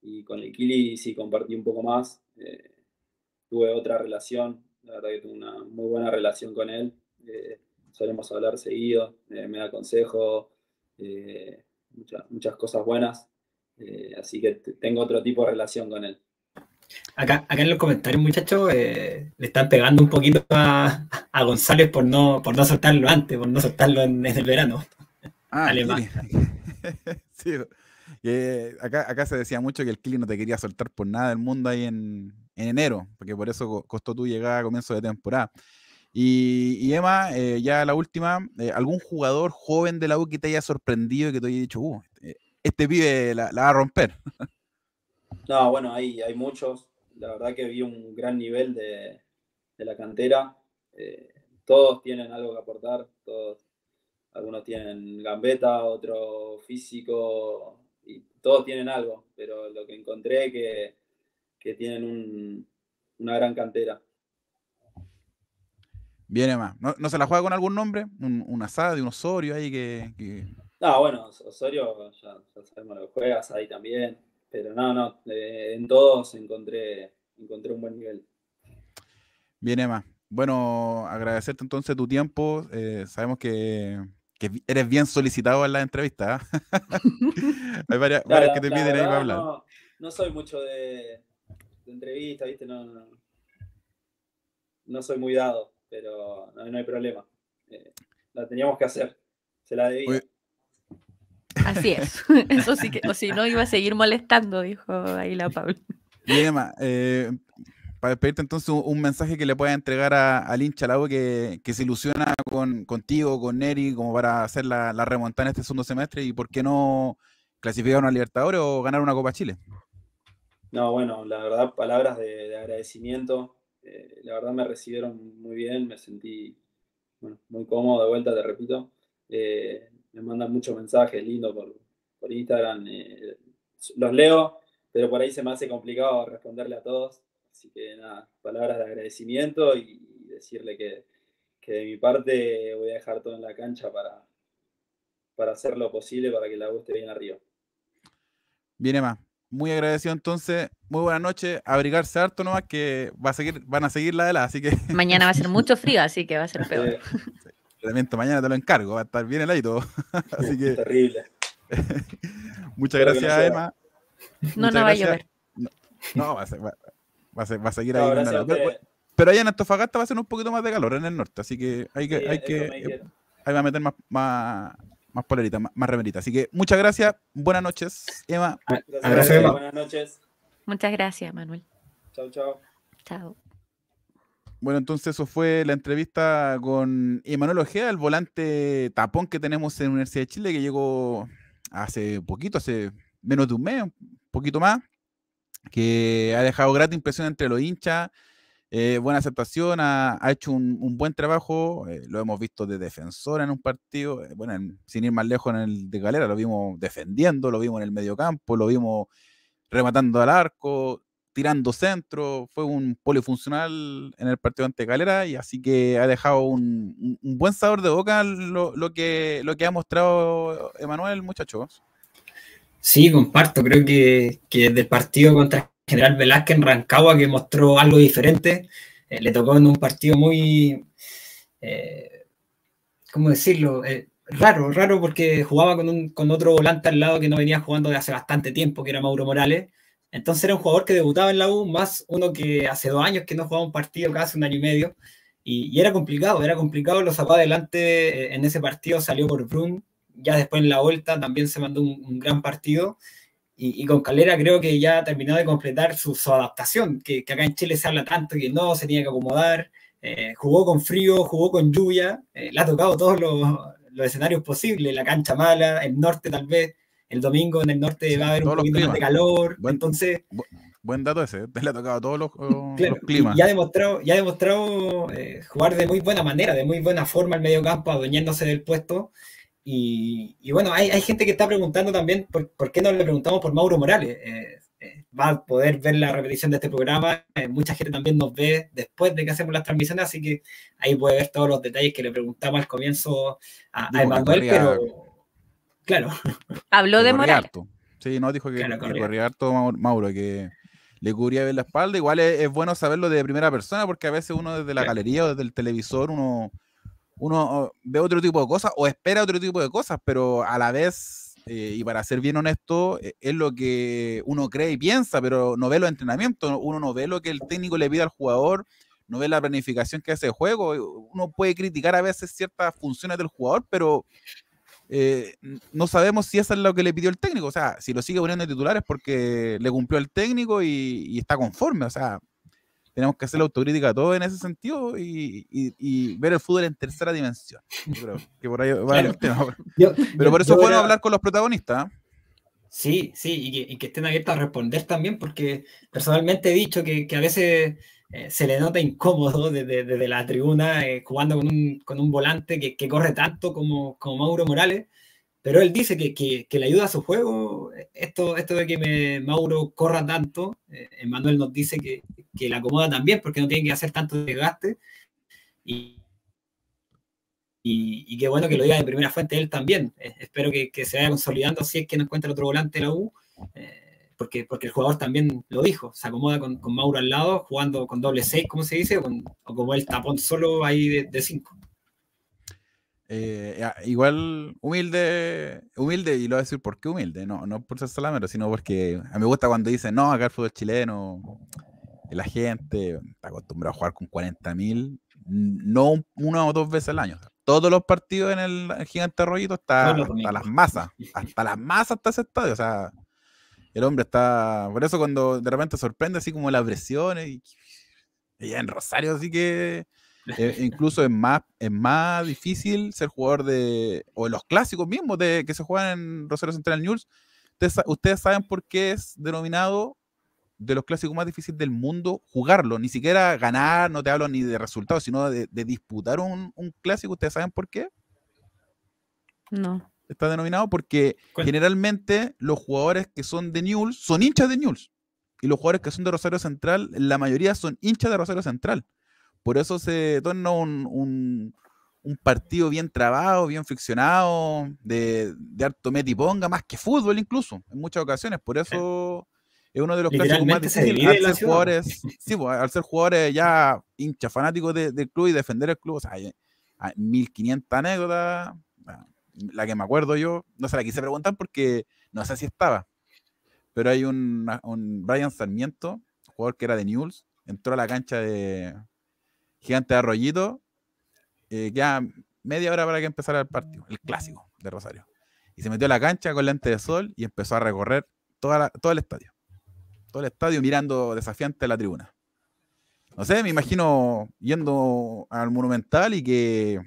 D: Y con el Kili sí compartí un poco más. Eh, tuve otra relación. La verdad que tuve una muy buena relación con él. solemos hablar seguido. me da consejo. Muchas, muchas cosas buenas. Eh, así que tengo otro tipo de relación con él.
B: Acá, acá en los comentarios, muchachos, eh, le están pegando un poquito a, González por no, por no soltarlo antes, por no soltarlo en, el verano.
A: Ah, <laughs> Alemán. <laughs> Sí. Eh, acá, acá se decía mucho que el Kili no te quería soltar por nada del mundo ahí en, enero, porque por eso costó tu llegada a comienzo de temporada. Y, Emma, ya la última, ¿algún jugador joven de la U que te haya sorprendido y que te haya dicho, uh, este pibe la, va a romper. <laughs>
D: No, bueno, hay, hay muchos. La verdad que vi un gran nivel de, la cantera. Eh, todos tienen algo que aportar. Todos, algunos tienen gambeta, otro físico, y todos tienen algo. Pero lo que encontré que, que tienen una gran cantera.
A: Viene más. ¿No, se la juega con algún nombre? ¿Un, un asado de un Osorio ahí que,
D: no, bueno, Osorio ya, sabemos lo que juegas ahí también, pero no, no, eh, en todos encontré, encontré un buen nivel.
A: Bien, Emma. Bueno, agradecerte entonces tu tiempo. Eh, sabemos que, eres bien solicitado en la entrevista. ¿ah? <laughs> Hay varias, que te piden ahí para hablar.
D: No, soy mucho de, entrevista, ¿viste? No, no, soy muy dado, pero no, hay problema. Eh, la teníamos que hacer. Se la debía.
C: Así es. <laughs> Eso sí que, o si no, iba a seguir molestando, dijo ahí la Pablo.
A: Bien, Emma, eh, para despedirte entonces un, mensaje que le puedas entregar al hincha Lau que, que se ilusiona con, contigo, con Neri, como para hacer la, la remontada en este segundo semestre y por qué no clasificar a una Libertadores o ganar una Copa Chile.
D: No, bueno, la verdad, palabras de, agradecimiento. Eh, la verdad me recibieron muy bien, me sentí muy cómodo de vuelta, te repito. Eh, me mandan muchos mensajes lindos por, por Instagram. Eh, los leo, pero por ahí se me hace complicado responderle a todos. Así que nada, palabras de agradecimiento y decirle que, de mi parte voy a dejar todo en la cancha para, para hacer lo posible para que la U esté bien arriba.
A: Bien, Emma. Muy agradecido entonces. Muy buenas noches. Abrigarse harto nomás que va a seguir, van a seguir la de la, así que.
C: Mañana va a ser mucho frío, así que va a ser peor
A: mañana te lo encargo, va a estar bien heladito. Así que.
D: Terrible.
A: Muchas gracias, Emma.
C: No, no va a llover.
A: No, va, a, va, a, seguir ahí. Pero allá en Antofagasta va a ser un poquito más de calor en el norte, así que hay que, hay que ahí va a meter más, más, más polerita, más, más, remerita. Así que muchas gracias, buenas noches, Emma.
D: Gracias, Emma. Buenas noches.
C: Muchas gracias, Manuel.
D: Chao, chao.
C: Chao.
A: Bueno, entonces eso fue la entrevista con Emanuel Ojeda, el volante tapón que tenemos en la Universidad de Chile, que llegó hace poquito, hace menos de un mes, un poquito más, que ha dejado grata impresión entre los hinchas, eh, buena aceptación, ha, hecho un, buen trabajo, eh, lo hemos visto de defensor en un partido, eh, bueno, sin ir más lejos en el de Galera, lo vimos defendiendo, lo vimos en el mediocampo, lo vimos rematando al arco, tirando centro, fue un polifuncional en el partido ante Calera y así que ha dejado un, buen sabor de boca lo, que, ha mostrado Emanuel, muchachos.
B: Sí, comparto, creo que, que del partido contra General Velázquez en Rancagua que mostró algo diferente, eh, le tocó en un partido muy, eh, ¿cómo decirlo? Eh, raro, raro porque jugaba con, un, con otro volante al lado que no venía jugando de hace bastante tiempo, que era Mauro Morales. Entonces era un jugador que debutaba en la U, más uno que hace dos años que no jugaba un partido, casi un año y medio, y, era complicado, era complicado, lo sacó adelante eh, en ese partido, salió por Brun, ya después en la vuelta también se mandó un, gran partido, y, con Calera creo que ya terminó de completar su, adaptación, que, acá en Chile se habla tanto que no, se tenía que acomodar, eh, jugó con frío, jugó con lluvia, eh, le ha tocado todos los, los escenarios posibles, la cancha mala, el norte tal vez, el domingo en el norte va a haber un poquito más de calor. entonces.
A: buen dato ese, <laughs> le ha tocado todos los, <laughs> climas.
B: Y ha demostrado, ya ha demostrado eh, jugar de muy buena manera, de muy buena forma el medio campo, adueñándose del puesto. Y, bueno, hay, gente que está preguntando también por, qué no le preguntamos por Mauro Morales. Eh, eh, va a poder ver la repetición de este programa. mucha gente también nos ve después de que hacemos las transmisiones, así que ahí puede ver todos los detalles que le preguntamos al comienzo a, a Emanuel, pero Claro.
C: Habló de Morales.
A: Sí, no, dijo que, corría harto Mauro, que le cubría bien la espalda. Igual es, bueno saberlo de primera persona, porque a veces uno desde la galería o desde el televisor, uno, uno ve otro tipo de cosas o espera otro tipo de cosas, pero a la vez, eh, y para ser bien honesto, e, es lo que uno cree y piensa, pero no ve los entrenamientos, uno no ve lo que el técnico le pide al jugador, no ve la planificación que hace el juego. Uno puede criticar a veces ciertas funciones del jugador, pero eh, no sabemos si eso es lo que le pidió el técnico. O sea, si lo sigue poniendo de titular es porque le cumplió el técnico y, está conforme. O sea, tenemos que hacer la autocrítica a todo en ese sentido y, ver el fútbol en tercera dimensión. que por ahí va el tema. Pero por eso es bueno hablar con los protagonistas. ¿ah?
B: Sí, sí, y que, estén abiertos a responder también, porque personalmente he dicho que, a veces eh, se le nota incómodo desde, la tribuna eh, jugando con un, con un volante que, que, corre tanto como, como Mauro Morales, pero él dice que, que, le ayuda a su juego. Esto, esto de que me, Mauro corra tanto, eh, Emanuel nos dice que, que le acomoda también porque no tiene que hacer tanto desgaste. Y, y, qué bueno que lo diga de primera fuente él también. espero que, se vaya consolidando si es que no encuentra otro volante de la U porque, porque el jugador también lo dijo, se acomoda con, Mauro al lado, jugando con doble 6, como se dice, o, como el tapón solo ahí de 5.
A: Eh, igual humilde, humilde, y lo voy a decir por qué humilde, no, no por ser salamero, sino porque a mí me gusta cuando dicen, no, acá el fútbol chileno, la gente está acostumbrada a jugar con 40 mil, no una o dos veces al año. Todos los partidos en el Gigante Arroyito está hasta las masas, <laughs> hasta las masas está ese estadio, o sea, el hombre está. Por eso cuando de repente sorprende así como las presiones y, y en Rosario, así que eh, incluso es más, es más difícil ser jugador de. o los clásicos mismos de, que se juegan en Rosario Central News. Ustedes, ustedes saben por qué es denominado de los clásicos más difíciles del mundo jugarlo. Ni siquiera ganar, no te hablo ni de resultados, sino de, disputar un, un clásico. ¿Ustedes saben por qué?
C: No
A: está denominado porque generalmente los jugadores que son de Newell's son hinchas de Newell's. Y los jugadores que son de Rosario Central, la mayoría son hinchas de Rosario Central. Por eso se torna un, partido bien trabado, bien friccionado, de, de harto meti ponga, más que fútbol incluso, en muchas ocasiones. Por eso es uno de los clásicos más difíciles al ser jugadores, <laughs> sí, pues, al ser jugadores ya hinchas, fanáticos del club y defender el club. O sea, hay, hay 1500 anécdotas la que me acuerdo yo, no se la quise preguntar porque no sé si estaba, pero hay un, un Brian Sarmiento, jugador que era de Newell's, entró a la cancha de, Gigante de Arroyito. Eh, queda media hora para que empezara el partido, el clásico de Rosario. Y se metió a la cancha con lente de sol y empezó a recorrer toda todo el estadio. Todo el estadio mirando desafiante a la tribuna. No sé, me imagino yendo al Monumental y que,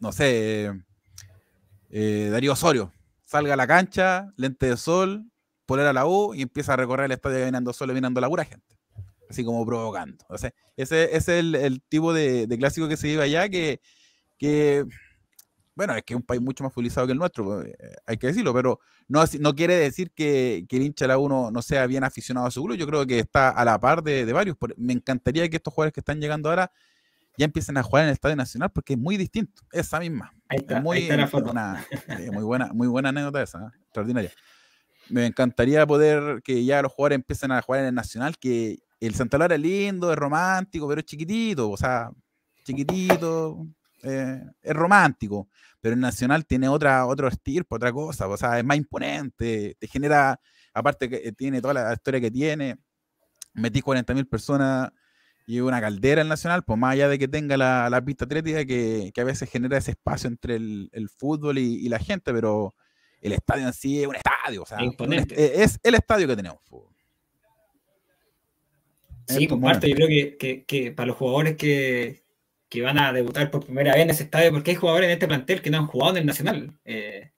A: no sé, eh, Darío Osorio salga a la cancha, lente de sol, poner a la U y empieza a recorrer el estadio caminando solo, mirando la pura gente. Así como provocando. O sea, ese, es el, tipo de, clásico que se lleva allá que, que, bueno, es que es un país mucho más futbolizado que el nuestro, eh, hay que decirlo, pero no, no quiere decir que, que el hincha la U no, sea bien aficionado a su club. Yo creo que está a la par de, varios. Me encantaría que estos jugadores que están llegando ahora ya empiecen a jugar en el Estadio Nacional porque es muy distinto, esa misma. es muy, Una, muy, buena, muy buena anécdota esa, ¿eh? extraordinaria me encantaría poder que ya los jugadores empiecen a jugar en el Nacional, que el Santa Laura es lindo, es romántico, pero es chiquitito, o sea, chiquitito, eh, es romántico, pero el Nacional tiene otra, otro estilo, otra cosa, o sea, es más imponente, te genera, aparte que tiene toda la historia que tiene, metí 40.000 personas y una caldera el Nacional, pues más allá de que tenga la, pista atlética que, a veces genera ese espacio entre el, fútbol y, la gente, pero el estadio en sí es un estadio, o sea, es el estadio que tenemos.
B: Sí, comparto. Yo creo que, para los jugadores que, van a debutar por primera vez en ese estadio, porque hay jugadores en este plantel que no han jugado en el Nacional. Eh,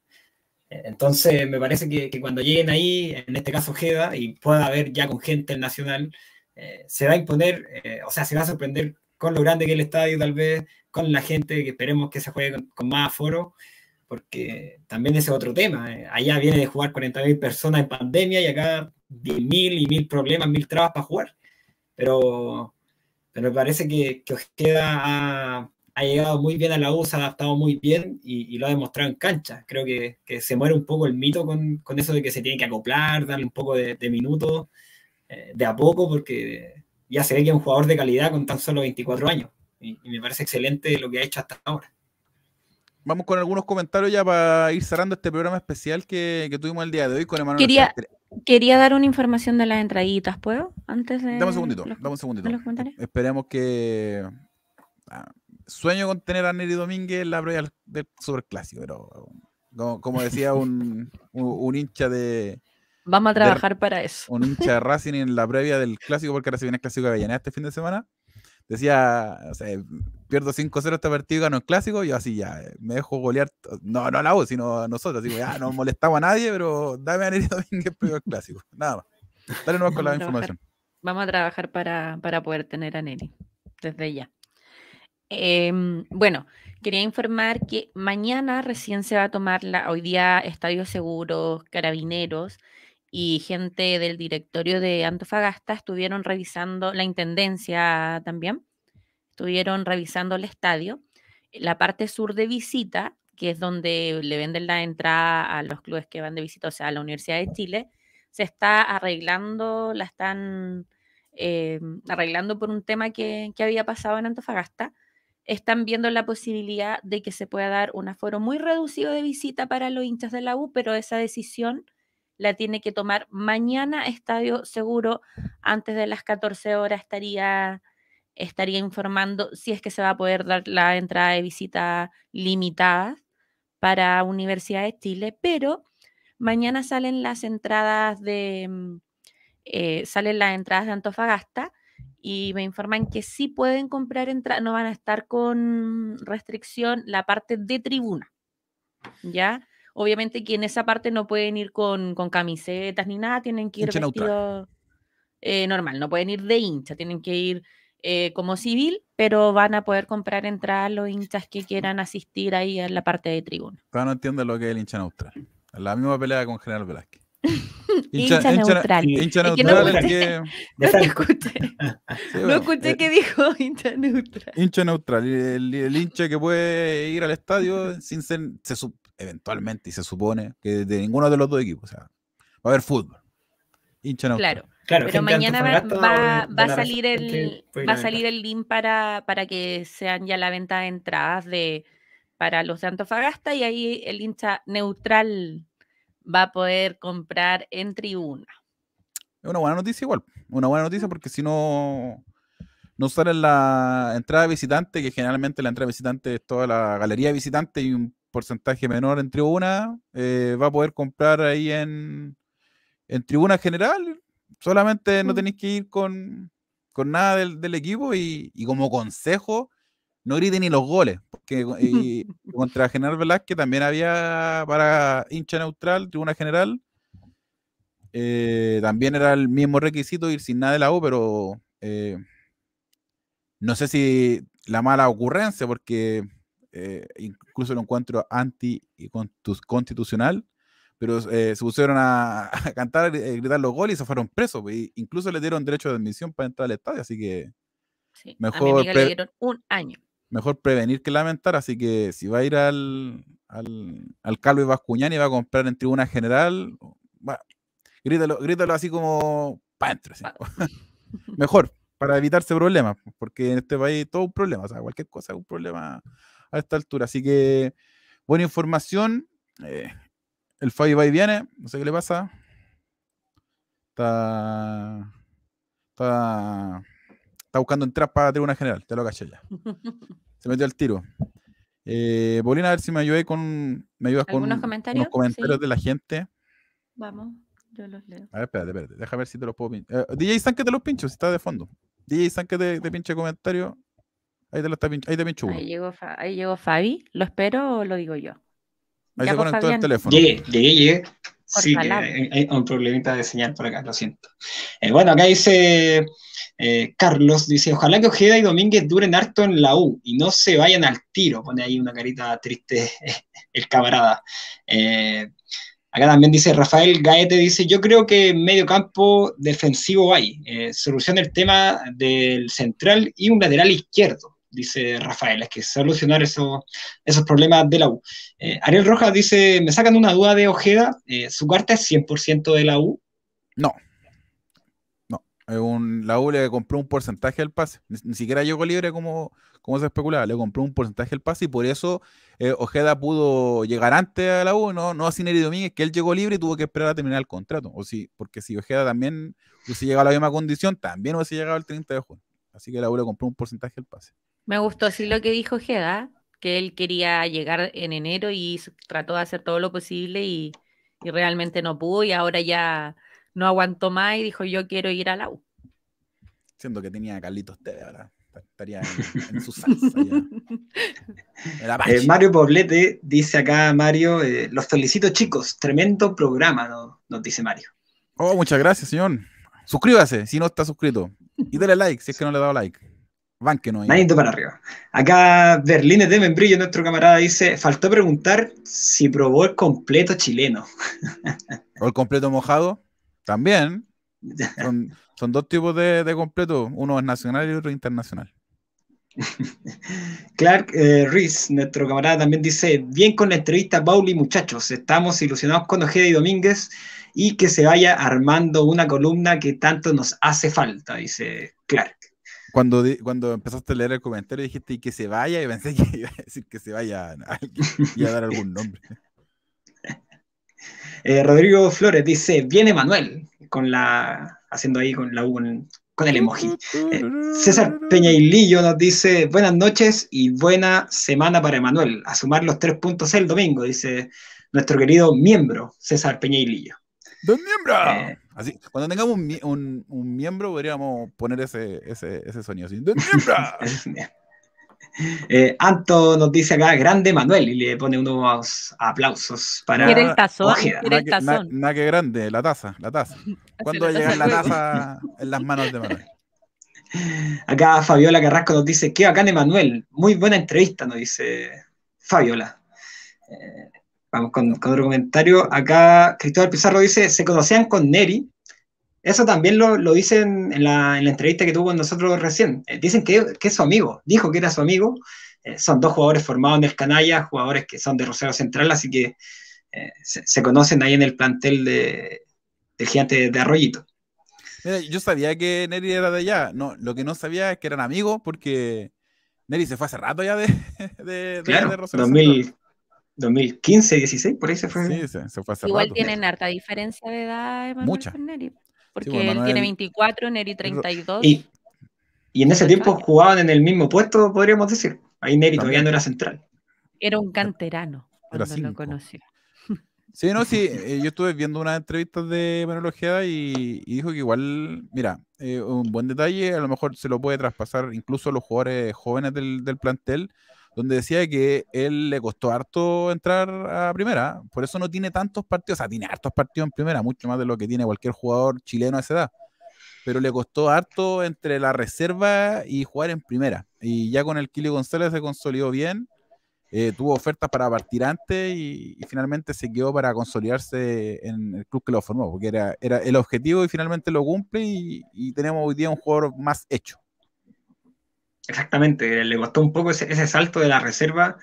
B: entonces, me parece que, cuando lleguen ahí, en este caso Jeda, y pueda haber ya con gente el Nacional, eh, se va a imponer, eh, o sea, se va a sorprender con lo grande que es el estadio, tal vez, con la gente que esperemos que se juegue con más aforo porque también ese es otro tema. Eh, allá viene de jugar 40.000 personas en pandemia y acá 10.000 y mil problemas, mil trabas para jugar. Pero, pero me parece que, que Ojeda ha, llegado muy bien a la U, se ha adaptado muy bien y, lo ha demostrado en cancha. Creo que, que, se muere un poco el mito con, con, eso de que se tiene que acoplar, darle un poco de, minutos eh, de a poco, porque ya se ve que es un jugador de calidad con tan solo 24 años. y me parece excelente lo que ha hecho hasta ahora.
A: Vamos con algunos comentarios ya para ir cerrando este programa especial que, tuvimos el día de hoy con Emanuel.
C: Quería, quería dar una información de las entraditas, ¿puedo? Antes de.
A: Dame un segundito, dame un segundito. Esperemos que. Ah, sueño con tener a Neri Domínguez en la prueba del Superclásico, pero como, decía <laughs> un, hincha de.
C: Vamos a trabajar para eso.
A: Un hincha de Racing en la previa del clásico, porque ahora se viene el clásico de Avellaneda este fin de semana decía, o sea, pierdo 5-0 este partido, gano el clásico, yo así ya, eh, me dejo golear, no, no a la U, sino a nosotros, digo, ya, no molestamos a nadie, pero dame a Neri <laughs> Domínguez el clásico, nada más. Dale nuevo con la información.
C: Vamos a trabajar para, poder tener a Neri, desde ya. Em, bueno, quería informar que mañana recién se va a tomar la, hoy día Estadios Seguros, Carabineros, y gente del directorio de Antofagasta estuvieron revisando la intendencia también, estuvieron revisando el estadio. La parte sur de visita, que es donde le venden la entrada a los clubes que van de visita, o sea, a la Universidad de Chile, se está arreglando, la están eh, arreglando por un tema que, que había pasado en Antofagasta. Están viendo la posibilidad de que se pueda dar un aforo muy reducido de visita para los hinchas de la U, pero esa decisión la tiene que tomar mañana, Estadio Seguro, antes de las 14 horas estaría, estaría informando si es que se va a poder dar la entrada de visita limitada para Universidad de Chile, pero mañana salen las entradas de mm, eh, salen las entradas de Antofagasta y me informan que sí pueden comprar entradas, no van a estar con restricción la parte de tribuna, ¿ya? Obviamente que en esa parte no pueden ir con, camisetas ni nada, tienen que ir vestidos eh, normal, no pueden ir de hincha, tienen que ir eh, como civil, pero van a poder comprar entradas los hinchas que quieran asistir ahí en la parte de tribuna.
A: Todavía no entiendo lo que es el hincha neutral. La misma pelea con General Velázquez. <laughs> <laughs>
C: hincha, neutral.
A: Hincha, neutral es que...
C: No escuché. no escuché que dijo hincha neutral.
A: Hincha neutral. El, hincha que puede ir al estadio sin ser, se, eventualmente, y se supone que de ninguno de los dos equipos. O sea, va a haber fútbol. Hincha
C: Claro. Claro, pero mañana va, a salir el va a salir el link para, para que sean ya la venta de entradas de para los de Antofagasta y ahí el hincha neutral va a poder comprar en tribuna.
A: Es una buena noticia igual, una buena noticia porque si no no usar en la entrada visitante, que generalmente la entrada visitante es toda la galería visitante y un porcentaje menor en tribuna, eh, va a poder comprar ahí en, en tribuna general. Solamente no
C: Mm.
A: tenéis que ir con, con nada del, del equipo y, y como consejo, no griten ni los goles, porque y <laughs> contra General Velázquez también había para hincha neutral, tribuna general. eh, también era el mismo requisito ir sin nada de la U, pero eh, no sé si la mala ocurrencia, porque eh, incluso lo encuentro anti y constitucional, pero eh, se pusieron a, <laughs> a cantar, eh, gritar los goles y se fueron presos. y incluso le dieron derecho de admisión para entrar al estadio, así que
C: Sí, a mi
A: Mejor
C: amiga
A: pre-
C: le dieron un año.
A: mejor prevenir que lamentar, así que si va a ir al, al, al Calvo y Bascuñán y va a comprar en tribuna general, va, grítalo, grítalo así como para adentro.
C: Pa- <laughs>
A: Mejor, para evitarse problemas, porque en este país todo un problema, o sea, cualquier cosa es un problema a esta altura. Así que, buena información. eh, el Fabi va y viene, no sé qué le pasa. Está. Está. Está buscando entrar para tribuna general, te lo caché ya. <laughs> Se metió al tiro. Eh, Paulina, a ver si me ayudáis con. Me ayudas con
C: ¿Algunos
A: unos
C: comentarios?
A: comentarios
C: Sí.
A: de la gente.
C: Vamos, yo los leo.
A: A ver, espérate, espérate. Déjame ver si te los puedo pinchar. DJ San que te los pincho, si está de fondo. DJ San que te, te pinche comentario. Ahí te, lo está pinch- ahí te pincho uno.
C: Ahí llegó, Fa- ahí llegó Fabi. ¿Lo espero o lo digo yo?
A: Ahí
C: Ya,
A: se conectó el teléfono.
B: Llegué, llegué, llegué. Sí, que hay, un problemita de señal por acá, lo siento. Eh, bueno, acá dice eh, Carlos, dice, ojalá que Ojeda y Domínguez duren harto en la U y no se vayan al tiro. Pone ahí una carita triste <laughs> el camarada. Eh, acá también dice Rafael Gaete, dice, yo creo que en medio campo defensivo hay. Eh, soluciona el tema del central y un lateral izquierdo, dice Rafael. Es que solucionar esos, esos problemas de la U. Eh, Ariel Rojas dice, me sacan una duda de Ojeda, eh, ¿su carta es 100% de la U?
A: No. No. Un, la U le compró un porcentaje del pase. Ni, siquiera llegó libre como, como se especulaba. Le compró un porcentaje del pase y por eso eh, Ojeda pudo llegar antes a la U, no, no así Neri Domínguez, que él llegó libre y tuvo que esperar a terminar el contrato. O si, porque si Ojeda también hubiese llegado a la misma condición, también hubiese llegado el 30 de junio. Así que la U le compró un porcentaje del pase.
C: Me gustó sí lo que dijo Jeda, que él quería llegar en enero y trató de hacer todo lo posible y, y realmente no pudo y ahora ya no aguantó más y dijo yo quiero ir a la U.
A: Siendo que tenía a Carlitos Tevez ahora. Estaría en, en su salsa ya. <laughs>
B: Eh, Mario Poblete dice acá, Mario, eh, los felicito chicos, tremendo programa, ¿no? nos dice Mario.
A: Oh, muchas gracias, señor. Suscríbase si no está suscrito. Y dale like si es que no le ha dado like. Bánquenos ahí.
B: Manito para arriba. Acá Berlines de Membrillo, nuestro camarada, dice, faltó preguntar si probó el completo chileno.
A: O el completo mojado. También. <laughs> Son, son dos tipos de, de completo. Uno es nacional y otro internacional.
B: Clark eh, Rees, nuestro camarada, también dice, bien con la entrevista, Pauli, muchachos, estamos ilusionados con Ojeda y Domínguez y que se vaya armando una columna que tanto nos hace falta, dice Clark.
A: Cuando, cuando empezaste a leer el comentario dijiste "Y que se vaya y pensé <laughs> que iba a decir que se vaya <laughs> alguien y a dar algún nombre. <laughs>
B: Eh, Rodrigo Flores dice, viene Manuel, con la, haciendo ahí con la U, con, con el emoji. Eh, César Peñailillo nos dice, buenas noches y buena semana para Emanuel. A sumar los tres puntos el domingo, dice nuestro querido miembro, César Peñailillo.
A: ¡Don miembro!
B: Eh.
A: Así, cuando tengamos un, un- un miembro podríamos poner ese, ese, ese sonido así. ¡Don miembro! <laughs>
B: Eh, Anto nos dice acá, grande Manuel, y le pone unos aplausos para
C: ¿Quiere el tazón?
B: Ojeda.
C: ¿Quiere
A: Nada na- nada que grande, la taza, la taza. <laughs> ¿Cuándo va a
C: la
A: llegar
C: taza
A: la taza en las manos de Manuel? <laughs>
B: Acá Fabiola Carrasco nos dice, qué bacán Emanuel, muy buena entrevista, nos dice Fabiola. Eh, vamos con, con otro comentario. Acá Cristóbal Pizarro dice, se conocían con Neri. Eso también lo, lo dicen en la, en la entrevista que tuvo con nosotros recién. Eh, dicen que, que es su amigo, dijo que era su amigo. Eh, son dos jugadores formados en el Canalla, jugadores que son de Rosario Central, así que eh, se, se conocen ahí en el plantel de, del gigante de Arroyito.
A: Mira, yo sabía que Neri era de allá. No, lo que no sabía es que eran amigos porque Neri se fue hace rato ya de, <laughs> de, de-
B: Claro,
A: de Rosario
B: 2000, 2015, 16, por ahí se fue.
A: Sí, se, se fue hace
C: Igual
A: rato.
C: tienen harta diferencia de edad, Emanuel
A: Mucha.
C: con Neri. Porque
A: pues,
C: él
A: Manuel-
C: tiene 24, Neri 32.
B: Y, Y en ese tiempo jugaban en el mismo puesto, podríamos decir. Ahí Neri todavía no era central.
C: Era un canterano cuando lo conocí.
A: Sí, no, sí, <laughs> eh, yo estuve viendo unas entrevistas de Manuel Ojeda y, dijo que igual, mira, eh, un buen detalle, a lo mejor se lo puede traspasar incluso a los jugadores jóvenes del, del, plantel, donde decía que él le costó harto entrar a primera, por eso no tiene tantos partidos, o sea, tiene hartos partidos en primera, mucho más de lo que tiene cualquier jugador chileno a esa edad, pero le costó harto entre la reserva y jugar en primera, y ya con el Kili González se consolidó bien eh, tuvo ofertas para partir antes y, finalmente se quedó para consolidarse en el club que lo formó, porque era, era el objetivo y finalmente lo cumple y, tenemos hoy día un jugador más hecho.
B: Exactamente, le costó un poco ese, salto de la reserva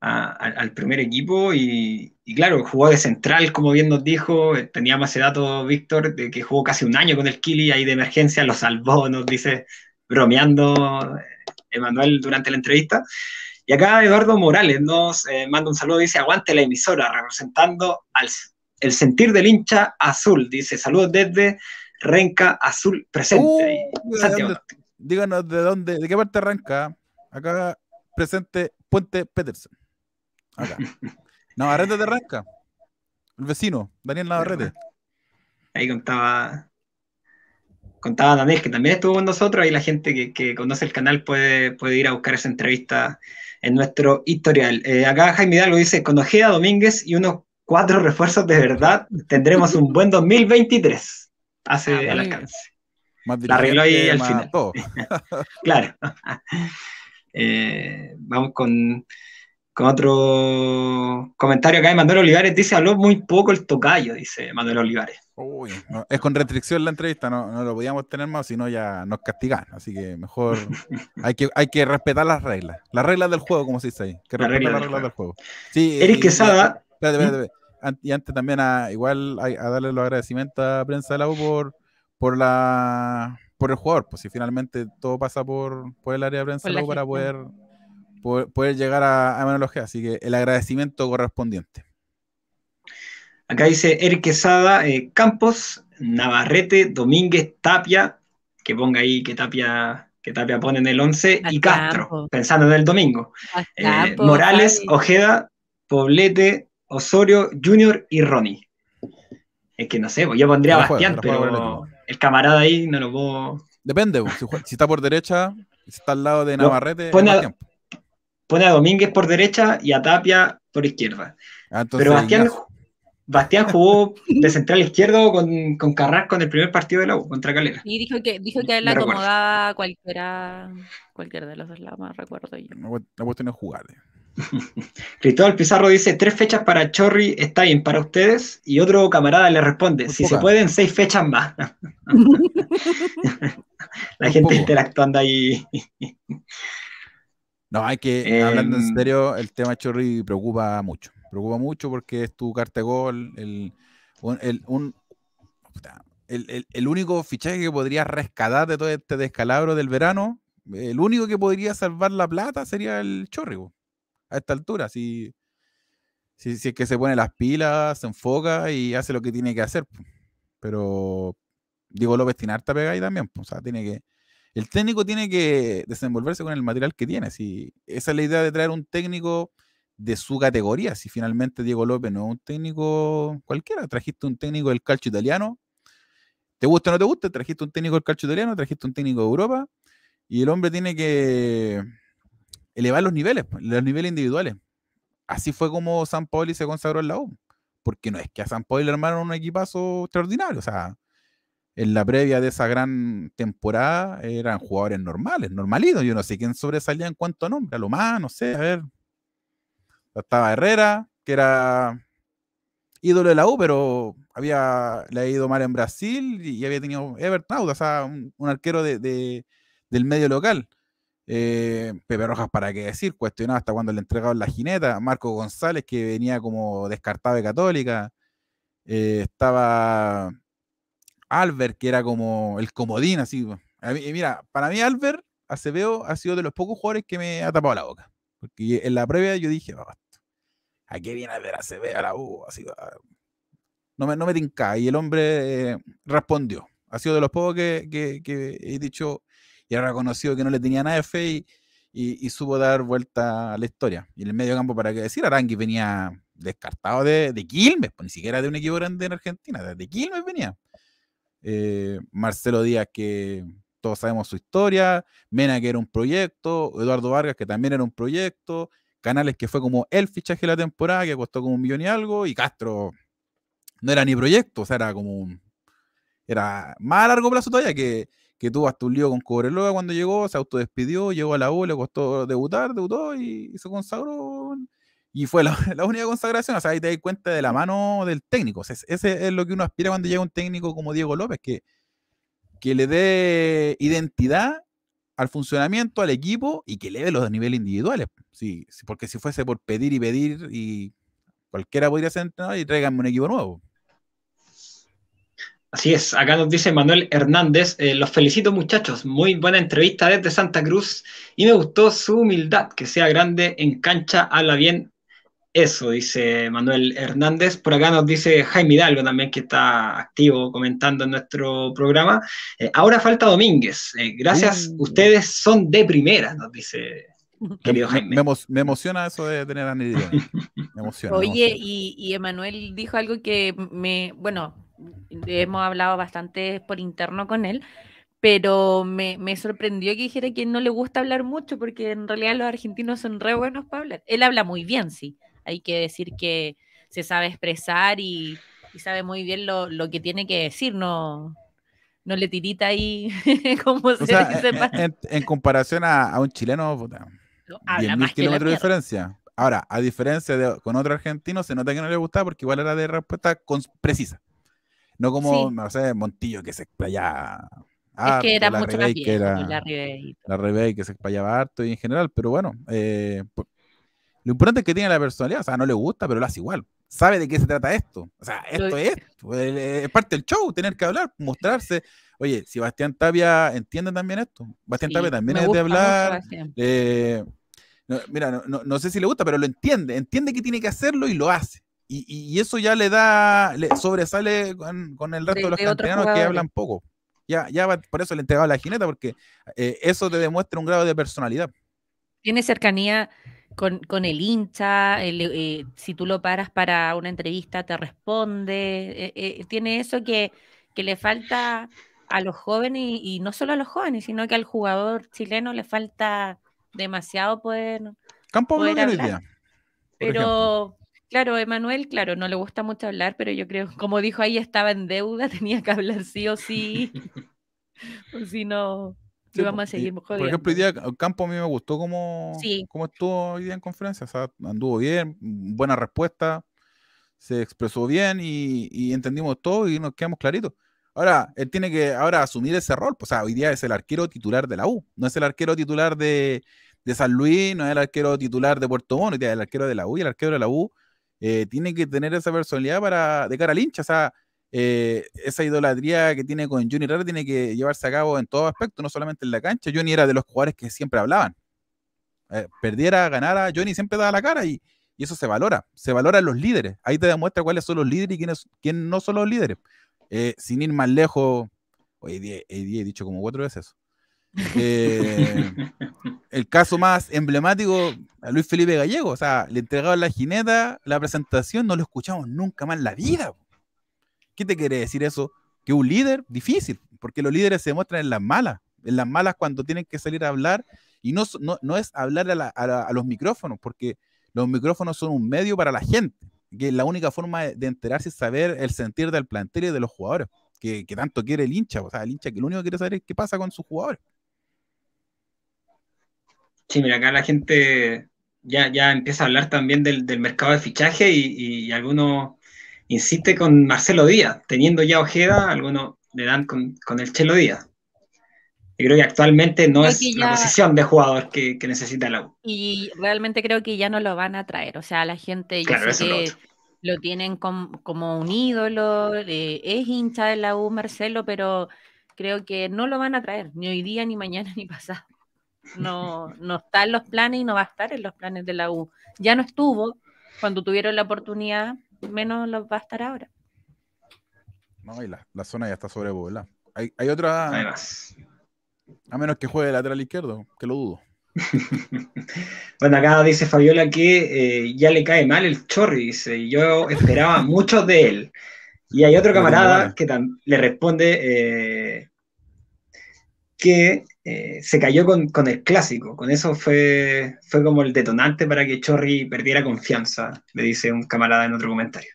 B: al primer equipo y, claro, jugó de central, como bien nos dijo, tenía más dato Víctor, de que jugó casi un año con el Kili ahí de emergencia, lo salvó, nos dice, bromeando eh, Emanuel durante la entrevista. Y acá Eduardo Morales nos eh, manda un saludo, dice, aguante la emisora, representando al, el sentir del hincha azul. Dice, saludos desde Renca Azul presente.
A: Uh, díganos de dónde, de qué parte arranca. Acá presente Puente Peterson. Acá. <laughs> Navarrete de Renca. El vecino, Daniel Navarrete.
B: Ahí contaba contaba Daniel, que también estuvo con nosotros, ahí la gente que, que, conoce el canal puede, puede ir a buscar esa entrevista en nuestro historial. Eh, acá Jaime Hidalgo dice, con Ojeda Domínguez y unos cuatro refuerzos de verdad, tendremos un buen <laughs> 2023. Hace ah, el alcance. La arregló ahí al final. <laughs> claro. <laughs> Eh, vamos con, con, otro comentario acá de Manuel Olivares. Dice, habló muy poco el tocayo, dice Manuel Olivares.
A: Uy, es con restricción la entrevista, no, no lo podíamos tener más, si no ya nos castigan. Así que mejor <laughs> hay que, hay que respetar las reglas. Las reglas del juego, como se dice ahí. Que respetar las reglas del juego.
B: Sí, Eric Quesada.
A: Espérate, espérate, espérate. Y antes también a, igual a, darle los agradecimientos a Prensa de la U por, por la por el jugador, pues si finalmente todo pasa por, por el área de prensa U para poder, poder, llegar a, a Manuel Ojea. Así que el agradecimiento correspondiente.
B: Acá dice Eric Quesada, eh, Campos, Navarrete, Domínguez, Tapia, que ponga ahí que Tapia, que Tapia pone en el 11, y Castro, pensando en el domingo. Eh, Morales, Ojeda, Poblete, Osorio, Junior y Ronnie. Es que no sé, pues yo pondría a Bastián, pero el camarada ahí no lo puedo.
A: Depende, pues, si, está por derecha, si está al lado de Navarrete,
B: pone, a, pone a Domínguez por derecha y a Tapia por izquierda. Ah, pero Bastián, Bastián jugó de central izquierdo con, con Carrasco en el primer partido de la U contra Calera.
C: Y dijo que, dijo que él la acomodaba cualquiera, cualquiera de los dos lados, recuerdo yo.
A: No voy a tener jugar. <laughs>
B: Cristóbal Pizarro dice, tres fechas para Chorri está bien para ustedes. Y otro camarada le responde, si se pueden, seis fechas más. <laughs> la gente interactuando ahí.
A: no, hay que, hablando en serio, el tema Chorri preocupa mucho preocupa mucho porque es tu carta gol, el, el, único fichaje que podría rescatar de todo este descalabro del verano, el único que podría salvar la plata sería el Chorrigo, a esta altura, si, si, es que se pone las pilas, se enfoca y hace lo que tiene que hacer. Pero Diego López tiene harta pega ahí también, o sea, tiene que... El técnico tiene que desenvolverse con el material que tiene. Si esa es la idea de traer un técnico de su categoría. Si finalmente Diego López no es un técnico cualquiera, trajiste un técnico del calcio italiano, te gusta o no te gusta, trajiste un técnico del calcio italiano, trajiste un técnico de Europa, y el hombre tiene que elevar los niveles, los niveles individuales. Así fue como San Paoli se consagró en la U, porque no es que a San Paoli le armaron un equipazo extraordinario, o sea, en la previa de esa gran temporada eran jugadores normales, normalitos, yo no sé quién sobresalía en cuanto a nombre, a lo más, no sé, a ver, estaba Herrera, que era ídolo de la U, pero había, le ha ido mal en Brasil y había tenido Everton, o sea, un, arquero de, del medio local. Eh, Pepe Rojas, para qué decir, cuestionado hasta cuando le entregaron la jineta. Marco González, que venía como descartado de Católica. Eh, estaba Albert, que era como el comodín, así. mira, para mí Albert Acevedo ha sido de los pocos jugadores que me ha tapado la boca. Porque en la previa yo dije, oh, ¿a qué viene a ver a la U? Ah, no me, no me tinca. Y el hombre eh, respondió. Ha sido de los pocos que, he dicho. Y era reconocido que no le tenía nada de fe y, y, supo dar vuelta a la historia. Y en el medio campo, para qué decir, Arangui venía descartado de, de Quilmes, pues ni siquiera de un equipo grande en Argentina, de Quilmes venía. Eh, Marcelo Díaz, que todos sabemos su historia, Mena, que era un proyecto, Eduardo Vargas, que también era un proyecto, Canales, que fue como el fichaje de la temporada, que costó como un millón y algo, y Castro no era ni proyecto, o sea, era como un. Era más a largo plazo todavía que que tuvo hasta un lío con Cobreloa cuando llegó, se autodespidió, llegó a la U, le costó debutar, debutó y, se consagró. Y fue <laughs> la, única consagración. O sea, ahí te das cuenta de la mano del técnico. ese es lo que uno aspira cuando llega un técnico como Diego López, que, que le dé identidad al funcionamiento, al equipo y que eleve los niveles individuales. Sí, porque si fuese por pedir y pedir y cualquiera podría ser entrenador y tráiganme un equipo nuevo.
E: Así es, acá nos dice Manuel Hernández, eh, los felicito muchachos, muy buena entrevista desde Santa Cruz y me gustó su humildad, que sea grande en cancha, habla bien. Eso, dice Manuel Hernández. Por acá nos dice Jaime Hidalgo también, que está activo comentando en nuestro programa. Eh, ahora falta Domínguez. Eh, gracias, uh. ustedes son de primera, nos dice Querido Jaime.
A: Me, emociona eso de tener a Me emociona.
C: Oye, Y, y Emanuel dijo algo que me, bueno, hemos hablado bastante por interno con él, pero me, sorprendió que dijera que no le gusta hablar mucho, porque en realidad los argentinos son re buenos para hablar. Él habla muy bien, sí. Hay que decir que se sabe expresar y, sabe muy bien lo, que tiene que decir, no, no le tirita ahí <laughs> como se
A: en, en, comparación a, un chileno, puta, habla más kilómetros de diferencia. Ahora, a diferencia de con otro argentino, se nota que no le gusta porque igual era de respuesta precisa. No como, no sé, Montillo que se explayaba.
C: Es que era mucho más
A: viejo, la, la que se explayaba harto y en general, pero bueno, eh, lo importante es que tiene la personalidad, o sea, no le gusta, pero lo hace igual. Sabe de qué se trata esto. O sea, esto <laughs> es, es parte del show, tener que hablar, mostrarse. Oye, si Bastián Tapia entiende también esto. Bastián Tapia también es de hablar. Eh, mira, no, sé si le gusta, pero lo entiende. Entiende que tiene que hacerlo y lo hace. Y, eso ya le da, le sobresale con, el resto de, los canteranos que hablan poco. Ya, ya por eso le entregaba la jineta, porque eh, eso te demuestra un grado de personalidad.
C: Tiene cercanía con, el hincha, eh, si tú lo paras para una entrevista te responde, eh, tiene eso que, le falta a los jóvenes y, no solo a los jóvenes, sino que al jugador chileno le falta demasiado poder.
A: Campo
C: poder
A: hablar.
C: Pero, Claro, Emanuel, claro, no le gusta mucho hablar, pero yo creo, como dijo ahí, estaba en deuda, <laughs> tenía que hablar sí o sí. <laughs> o si no, íbamos a seguir
A: Por ejemplo, hoy día Campo a mí me gustó cómo, estuvo hoy día en conferencia. O sea, anduvo bien, buena respuesta, se expresó bien y, entendimos todo y nos quedamos claritos. Ahora, él tiene que ahora asumir ese rol. Pues, o sea, hoy día es el arquero titular de la U, no es el arquero titular de, San Luis, no es el arquero titular de Puerto Montt, es el arquero de la U y el arquero de la U eh, tiene que tener esa personalidad para de cara al hincha, o sea, eh, esa idolatría que tiene con Johnny Herrera tiene que llevarse a cabo en todo aspecto, no solamente en la cancha. Johnny era de los jugadores que siempre hablaban. Eh, perdiera, ganara, Johnny siempre daba la cara y, eso se valora. Se valora los líderes. Ahí te demuestra cuáles son los líderes y quiénes, quién no son los líderes. sin ir más lejos, hoy he dicho como cuatro veces eso. Eh, el caso más emblemático a Luis Felipe Gallego, o sea, le entregaban la jineta, la presentación, no lo escuchamos nunca más en la vida. ¿Qué te quiere decir eso? Que un líder, difícil, porque los líderes se demuestran en las malas, en las malas cuando tienen que salir a hablar, y no, no, es hablar a, los micrófonos, porque los micrófonos son un medio para la gente, que es la única forma de, enterarse y saber el sentir del plantel y de los jugadores, que, que tanto quiere el hincha, o sea, el hincha que lo único que quiere saber es qué pasa con sus jugadores.
E: Sí, mira, acá la gente ya, ya empieza a hablar también del, mercado de fichaje y, algunos insiste con Marcelo Díaz, teniendo ya Ojeda, algunos le dan con, el Chelo Díaz. Yo creo que actualmente no es la posición de jugador que, necesita la U.
C: Y realmente creo que ya no lo van a traer. O sea, la gente ya que lo, tienen como un ídolo, eh, es hincha de la U Marcelo, pero creo que no lo van a traer, ni hoy día, ni mañana, <laughs> ni pasado no, no está en los planes y no va a estar en los planes de la U. Ya no estuvo cuando tuvieron la oportunidad, menos lo va a estar ahora.
A: No, y la, zona ya está sobrepoblada. Hay, hay otra. A menos que juegue lateral izquierdo, que lo dudo. <laughs>
B: bueno, acá dice Fabiola que eh, ya le cae mal el Chorri, dice, yo esperaba mucho de él. Y hay otro camarada que le responde eh, que eh, se cayó con, el clásico. Con eso fue, fue como el detonante para que Chorri perdiera confianza, le dice un camarada en otro comentario.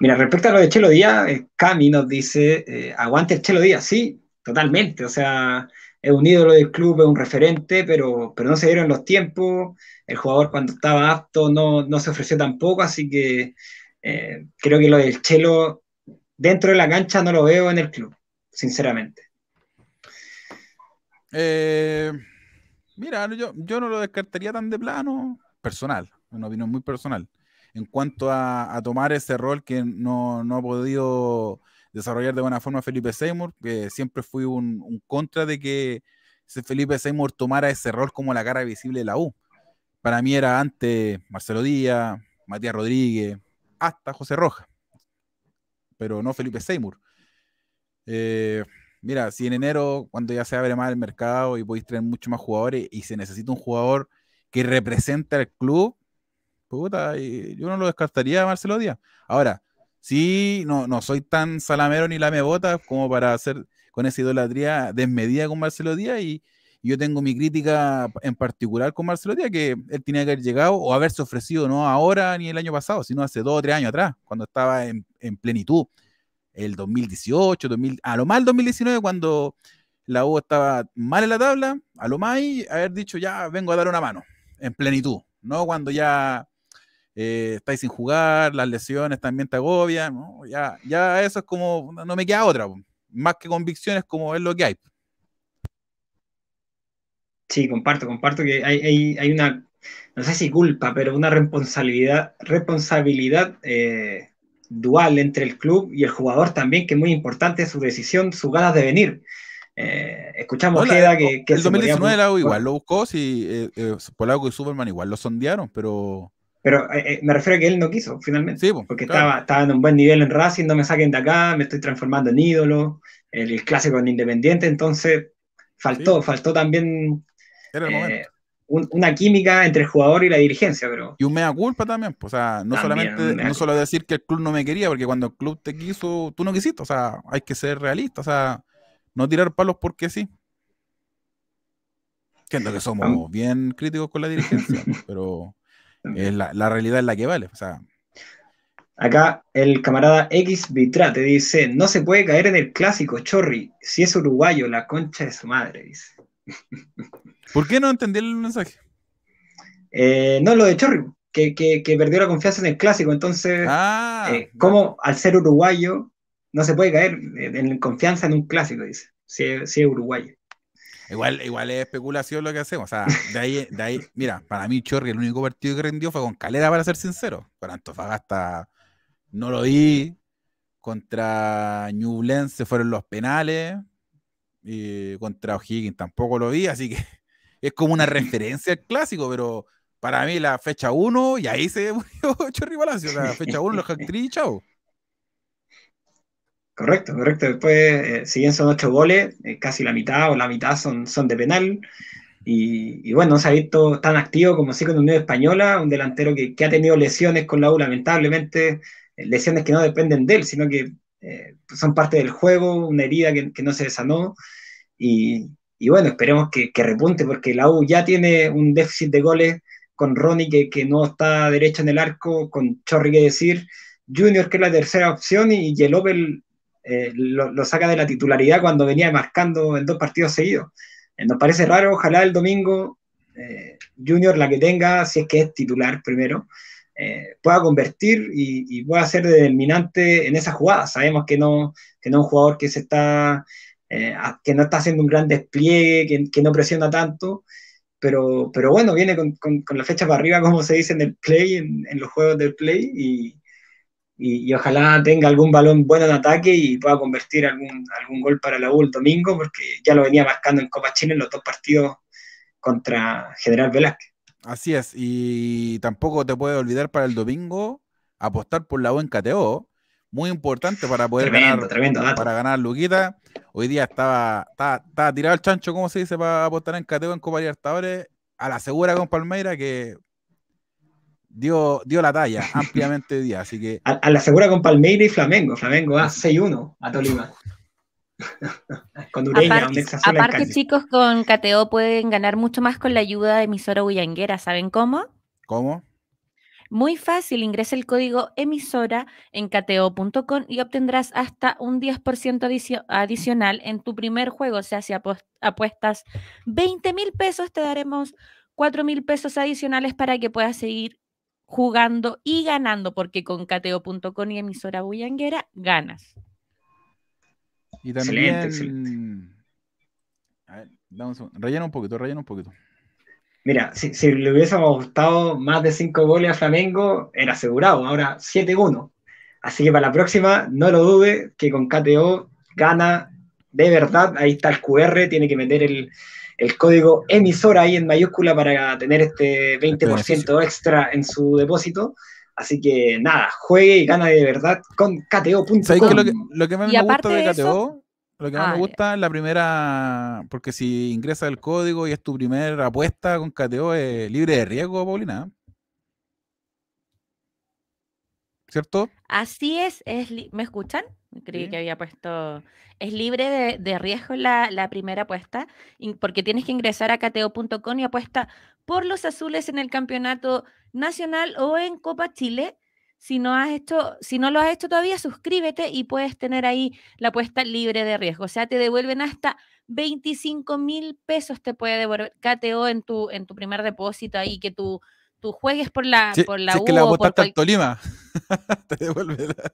B: Mira, respecto a lo de Chelo Díaz, Cami nos dice, aguante el Chelo Díaz, sí, totalmente, o sea, es un ídolo del club, es un referente, pero, pero no se dieron los tiempos, el jugador cuando estaba apto no, no se ofreció tampoco, así que eh, creo que lo del Chelo dentro de la cancha no lo veo en el club, sinceramente.
A: Eh, mira, yo, yo no lo descartaría tan de plano, personal, una opinión muy personal, en cuanto a, tomar ese rol que no, no ha podido desarrollar de buena forma Felipe Seymour, que siempre fui un, contra de que Felipe Seymour tomara ese rol como la cara visible de la U. Para mí era antes Marcelo Díaz, Matías Rodríguez, hasta José Roja, pero no Felipe Seymour. Eh, mira, si en enero, cuando ya se abre más el mercado y podéis traer muchos más jugadores y se necesita un jugador que represente al club, puta, yo no lo descartaría Marcelo Díaz. Ahora, Sí, no, no soy tan salamero ni lamebota como para hacer con esa idolatría desmedida con Marcelo Díaz y, yo tengo mi crítica en particular con Marcelo Díaz, que él tenía que haber llegado o haberse ofrecido no ahora ni el año pasado, sino hace dos o tres años atrás, cuando estaba en, plenitud. El 2018, 2000, a lo más el 2019, cuando la U estaba mal en la tabla, a lo más haber dicho ya vengo a dar una mano, en plenitud, no cuando ya eh, estáis sin jugar, las lesiones también te agobian, ya, ya eso es como, no me queda otra, más que convicciones como es lo que hay.
B: Sí, comparto, comparto que hay, hay, una, no sé si culpa, pero una responsabilidad, responsabilidad eh, dual entre el club y el jugador también, que es muy importante su decisión, su ganas de venir. Eh, escuchamos Jeda que,
A: El 2019 la igual lo buscó, si eh, Polaco y Superman igual lo sondearon, pero
B: pero eh, eh, me refiero a que él no quiso, finalmente. porque estaba, estaba en un buen nivel en Racing, no me saquen de acá, me estoy transformando en ídolo, el, clásico en Independiente, entonces faltó, faltó también eh, una química entre el jugador y la dirigencia. Pero...
A: Y un mea culpa también, pues, o sea, no solamente, no solo decir que el club no me quería, porque cuando el club te quiso, tú no quisiste, o sea, hay que ser realista, o sea, no tirar palos porque sí. Entiendo que somos bien críticos con la dirigencia, <laughs> pero la, realidad es la que vale. O sea.
B: Acá el camarada X Vitra te dice, no se puede caer en el clásico, Chorri, si es uruguayo, la concha de su madre, dice. <laughs>
A: ¿Por qué no entendí el mensaje?
B: Eh, no, lo de Chorri, que, perdió la confianza en el clásico, entonces, ah, eh, ¿cómo al ser uruguayo no se puede caer en confianza en un clásico, dice, si, si es uruguayo?
A: Igual, igual es especulación lo que hacemos. O sea, de ahí, de ahí, mira, para mí Chorri el único partido que rendió fue con Calera, para ser sincero. Para Antofagasta no lo vi. Contra Ñublense se fueron los penales. Y contra O'Higgins tampoco lo vi. Así que es como una referencia al clásico, pero para mí la fecha 1, y ahí se <laughs> murió Chorri Palacio. Sea, fecha 1, los actriz y chao.
B: Correcto, correcto. Después, eh, si bien son ocho goles, eh, casi la mitad o la mitad son, son de penal. Y, bueno, se ha visto tan activo como sí con Unión Española, un delantero que, ha tenido lesiones con la U, lamentablemente, eh, lesiones que no dependen de él, sino que son parte del juego, una herida que, no se sanó. Y, bueno, esperemos que, repunte, porque la U ya tiene un déficit de goles con Ronnie, que, que no está derecho en el arco, con Chorri, que decir, Junior, que es la tercera opción, y Yelopel eh, lo, saca de la titularidad cuando venía marcando en dos partidos seguidos. Eh, nos parece raro, ojalá el domingo eh, Junior, la que tenga, si es que es titular primero, pueda convertir y, pueda ser determinante en esa jugada. Sabemos que no, que no es un jugador que se está que no está haciendo un gran despliegue, que, no presiona tanto, pero, bueno, viene con, la fecha para arriba, como se dice en el play, en, los juegos del play, y, ojalá tenga algún balón bueno en ataque y pueda convertir algún, algún gol para la U el domingo, porque ya lo venía marcando en Copa Chile en los dos partidos contra General Velázquez.
A: Así es, y tampoco te puedes olvidar para el domingo apostar por la U en KTO, muy importante para poder
B: Tremendo,
A: ganar,
B: tremendo
A: para ganar Luquita. Hoy día estaba, estaba, estaba tirado el chancho, como se dice, para apostar en Cateo en Copa Libertadores, a la segura con Palmeira, que dio, dio la talla <laughs> ampliamente hoy día. Así que
B: A, a la segura con Palmeira y Flamengo. Flamengo va 6-1 a Tolima. <laughs> con Ureña,
C: Aparte, chicos, con KTO pueden ganar mucho más con la ayuda de emisora Bullanguera. ¿Saben cómo?
A: ¿cómo?
C: Muy fácil, ingresa el código emisora en cateo.com y obtendrás hasta un 10% adicio- adicional en tu primer juego. O sea, si apuestas 20 mil pesos, te daremos 4 mil pesos adicionales para que puedas seguir jugando y ganando, porque con cateo.com y emisora bullanguera ganas.
A: Y también.
B: Excelente, excelente.
A: A ver, dame un segundo. Rellena un poquito, rellena un poquito.
B: Mira, si, si le hubiésemos gustado más de 5 goles a Flamengo, era asegurado. Ahora 7-1. Así que para la próxima, no lo dude, que con KTO gana de verdad. Ahí está el QR, tiene que meter el, el código emisora ahí en mayúscula para tener este 20%
A: beneficio.
B: extra en su depósito. Así que nada, juegue y gana de verdad con KTO.com.
A: Lo que, lo que más
C: Y
A: me
C: aparte
A: gusta de
C: de eso-
A: KTO, lo que más
C: Ah,
A: me gusta es la primera, porque si ingresas el código y es tu primera apuesta con KTO, es libre de riesgo, Paulina. ¿Cierto?
C: Así es, es ¿me escuchan? Creí
A: Sí.
C: que había puesto. Es libre de, de riesgo la, la primera apuesta, porque tienes que ingresar a cateo.com y apuesta por los azules en el campeonato nacional o en Copa Chile. Si no, has hecho, si no lo has hecho todavía, suscríbete y puedes tener ahí la apuesta libre de riesgo. O sea, te devuelven hasta 25 mil pesos, te puede devolver KTO en tu, en tu primer depósito ahí, que tú, tú juegues por la,
A: Si,
C: por la
A: si es
C: U
A: que al
C: cual-
A: Tolima, <laughs> te devuelve la-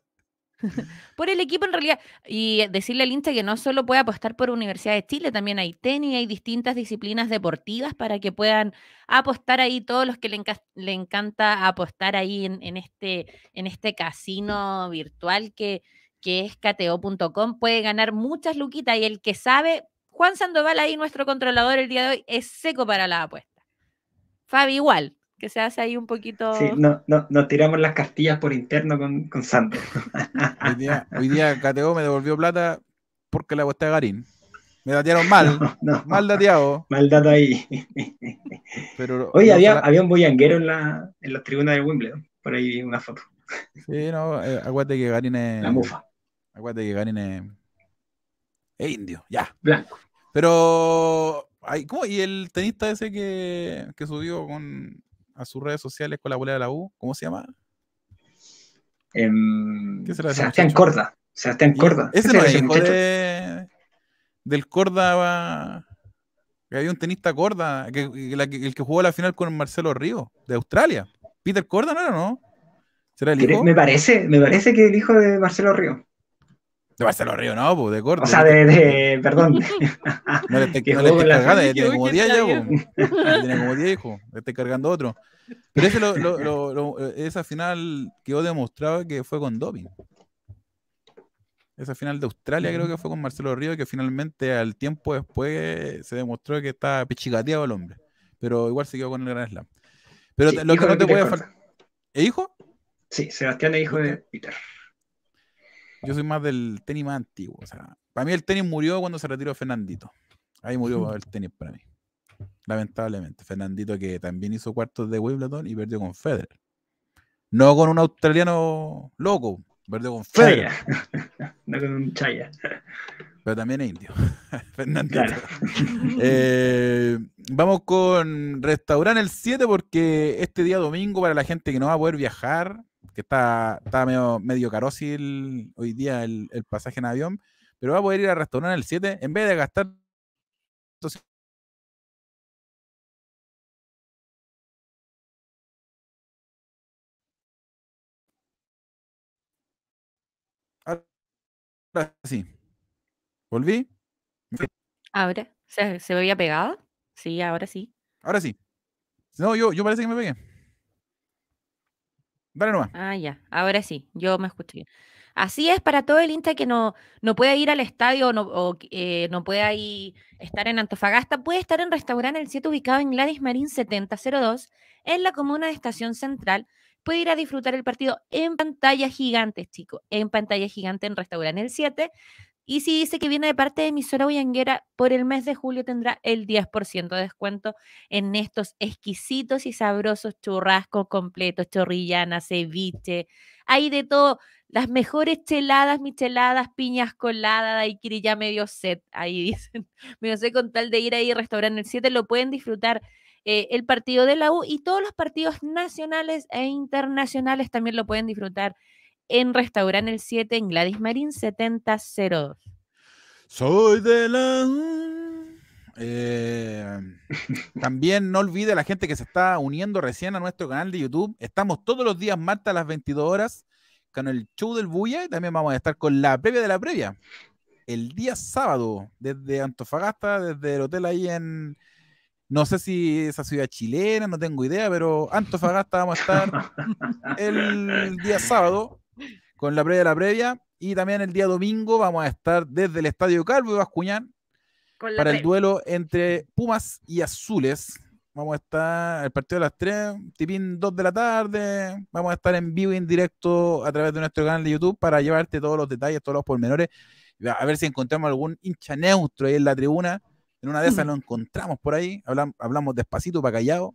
A: <laughs>
C: por el equipo en realidad. Y decirle al hincha que no solo puede apostar por Universidad de Chile, también hay tenis, hay distintas disciplinas deportivas para que puedan apostar ahí todos los que le, enca- le encanta apostar ahí en, este, en este casino virtual que, que es cateo.com. Puede ganar muchas luquitas y el que sabe, Juan Sandoval ahí, nuestro controlador el día de hoy, es seco para la apuesta. Fabi igual, que se hace ahí un poquito...
B: Sí, no, no, nos tiramos las cartillas por interno con, con Sandro. <laughs>
A: Hoy día, hoy día KTO me devolvió plata porque la aposté a Garín. Me datearon mal,
B: No, no,
A: mal dateado.
B: mal dato ahí.
A: Pero <laughs>
B: Oye,
A: no,
B: había, había un boyanguero en la, en las tribunas de Wimbledon. Por ahí vi una foto.
A: Sí, no, eh, acuérdate que Garín es.
B: La mufa.
A: Acuérdate que Garín es. Es indio, ya.
B: Blanco.
A: Pero. ay, ¿cómo? ¿Y el tenista ese que, que subió con, a sus redes sociales con la bolera de la U? ¿Cómo se llama?
B: Em,
A: ¿Qué será ese
B: Sebastián? Corda. Sebastián Corda.
A: Ese
B: ¿Qué
A: no es
B: ese
A: hijo de, del Corda. Que había un tenista Corda, que, que la que- el que jugó la final con Marcelo Ríos, de Australia. Peter Corda, ¿no era, no? ¿Será el
B: Cre-
A: hijo?
B: Me parece, me parece que el hijo de Marcelo Río.
A: De Marcelo Ríos, no, pues, de Corda.
B: O sea, de, de perdón.
A: No le estés <laughs> no estés cargando, ya
C: Uy,
A: tiene como
C: uy,
A: 10
C: que
A: ya, tiene como 10 hijos, le estoy cargando otro. Pero ese lo- lo- <laughs> lo- lo- eh, esa final quedó demostrado que fue con doping. Esa final de Australia creo que fue con Marcelo Ríos, que finalmente al tiempo después se demostró que estaba pichicateado el hombre. Pero igual se quedó con el Gran Slam. Pero
B: Sí,
A: lo
B: hijo
A: que no te puede faltar. ¿Eh, hijo?
B: Sí, Sebastián es hijo de Peter.
A: Yo soy más del tenis más antiguo. O sea, para mí el tenis murió cuando se retiró Fernandito. Ahí murió <laughs> el tenis para mí. Lamentablemente. Fernandito que también hizo cuartos de Wimbledon y perdió con Federer. No con un australiano loco, perdió con Federer,
B: Chaya. <laughs> no con un chaya.
A: pero también es indio. <laughs> Fernandito.
B: Claro.
A: Eh, vamos con Restaurante el 7 porque este día domingo para la gente que no va a poder viajar, que está, está medio, medio carósil hoy día el, el pasaje en avión, pero va a poder ir al Restaurante el 7 en vez de gastar Ahora sí. ¿Volví?
C: Ahora, ¿se, se me había pegado? Sí, ahora sí.
A: Ahora sí. No, yo, yo parece que me pegué.
C: Ah, ya, ahora sí, yo me escucho bien. Así es para todo el hincha que no, no pueda ir al estadio no, o, eh, no pueda ir, estar en Antofagasta, puede estar en Restaurante El 7 ubicado en Gladys Marín 7002 en la comuna de Estación Central. puede ir a disfrutar el partido en pantalla gigante, chicos, en pantalla gigante en Restaurante El 7. Y si dice que viene de parte de emisora Boyanguera, por el mes de julio tendrá el 10% de descuento en estos exquisitos y sabrosos churrascos completos, chorrillana, ceviche, hay de todo. Las mejores cheladas, micheladas, piñas coladas, daiquiri ya medio set, ahí <laughs> dicen. Medio sé con tal de ir ahí al restaurante el 7, lo pueden disfrutar eh, el partido de la U y todos los partidos nacionales e internacionales también lo pueden disfrutar en Restaurante El 7 en Gladys Marín 7002.
A: Soy de la... Eh, <laughs> también no olvide la gente que se está uniendo recién a nuestro canal de YouTube. Estamos todos los días martes a las 22 horas con el show del Buya y también vamos a estar con la previa de la previa. El día sábado, desde Antofagasta, desde el hotel ahí en, no sé si esa ciudad chilena, no tengo idea, pero Antofagasta vamos a estar <laughs> el día sábado con la previa de la previa. Y también el día domingo vamos a estar desde el Estadio Calvo de Bascuñán para el duelo entre Pumas y Azules. Vamos a estar el partido de las 3, tipín 2 de la tarde. Vamos a estar en vivo y en directo a través de nuestro canal de YouTube para llevarte todos los detalles, todos los pormenores. A ver si encontramos algún hincha neutro ahí en la tribuna. En una de esas <laughs> lo encontramos por ahí. Hablamos, hablamos despacito para callado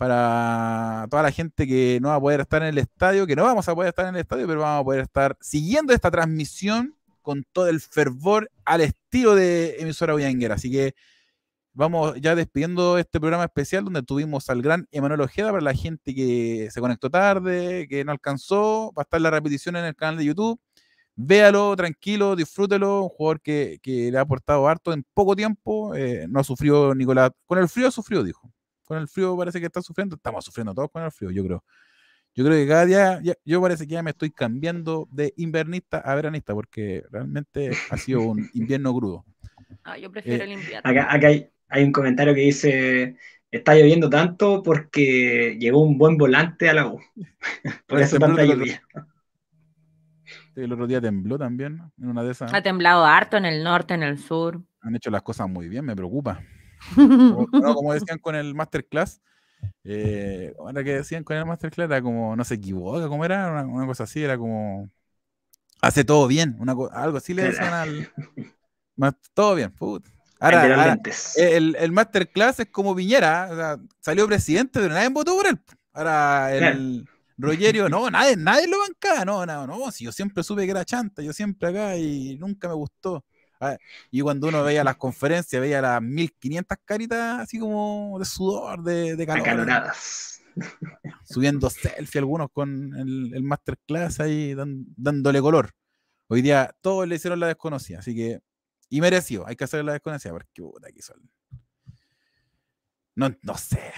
A: para toda la gente que no va a poder estar en el estadio, que no vamos a poder estar en el estadio, pero vamos a poder estar siguiendo esta transmisión con todo el fervor al estilo de emisora Boyanguera. Así que vamos ya despidiendo este programa especial donde tuvimos al gran Emanuel Ojeda para la gente que se conectó tarde, que no alcanzó. Va a estar la repetición en el canal de YouTube. Véalo, tranquilo, disfrútelo. Un jugador que, le ha aportado harto en poco tiempo. Eh, no sufrió Nicolás. Con el frío sufrió, dijo con el frío parece que está sufriendo. Estamos sufriendo todos con el frío, yo creo. Yo creo que cada día, yo parece que ya me estoy cambiando de invernista a veranista, porque realmente ha sido un <laughs> invierno crudo.
C: Ah, yo prefiero el invierno.
E: Acá, hay, un comentario que dice, está lloviendo tanto porque llegó un buen volante a la U. <laughs> Por eso tanta lluvia.
A: El otro día tembló también, en una de esas.
C: Ha temblado harto en el norte, en el sur.
A: Han hecho las cosas muy bien, me preocupa. <laughs> Como, decían con el masterclass, eh, ahora que decían con el masterclass era como, no se equivoca, como era? Una, cosa así, era como, hace todo bien, una, algo así le decían al... todo bien, Ahora, el, el, masterclass es como Viñera, salió presidente, pero nadie votó por él. Ahora el Rogerio, no, nadie, nadie lo bancaba, no, no, no, si yo siempre supe que era chanta, yo siempre acá y nunca me gustó. Ah, y cuando uno veía las conferencias, veía las 1500 caritas así como de sudor, de, de
E: calor.
A: Subiendo selfie algunos con el, masterclass ahí dándole color. Hoy día todos le hicieron la desconocida, así que. Y mereció, hay que hacer la desconocida, porque puta aquí son. No, no sé.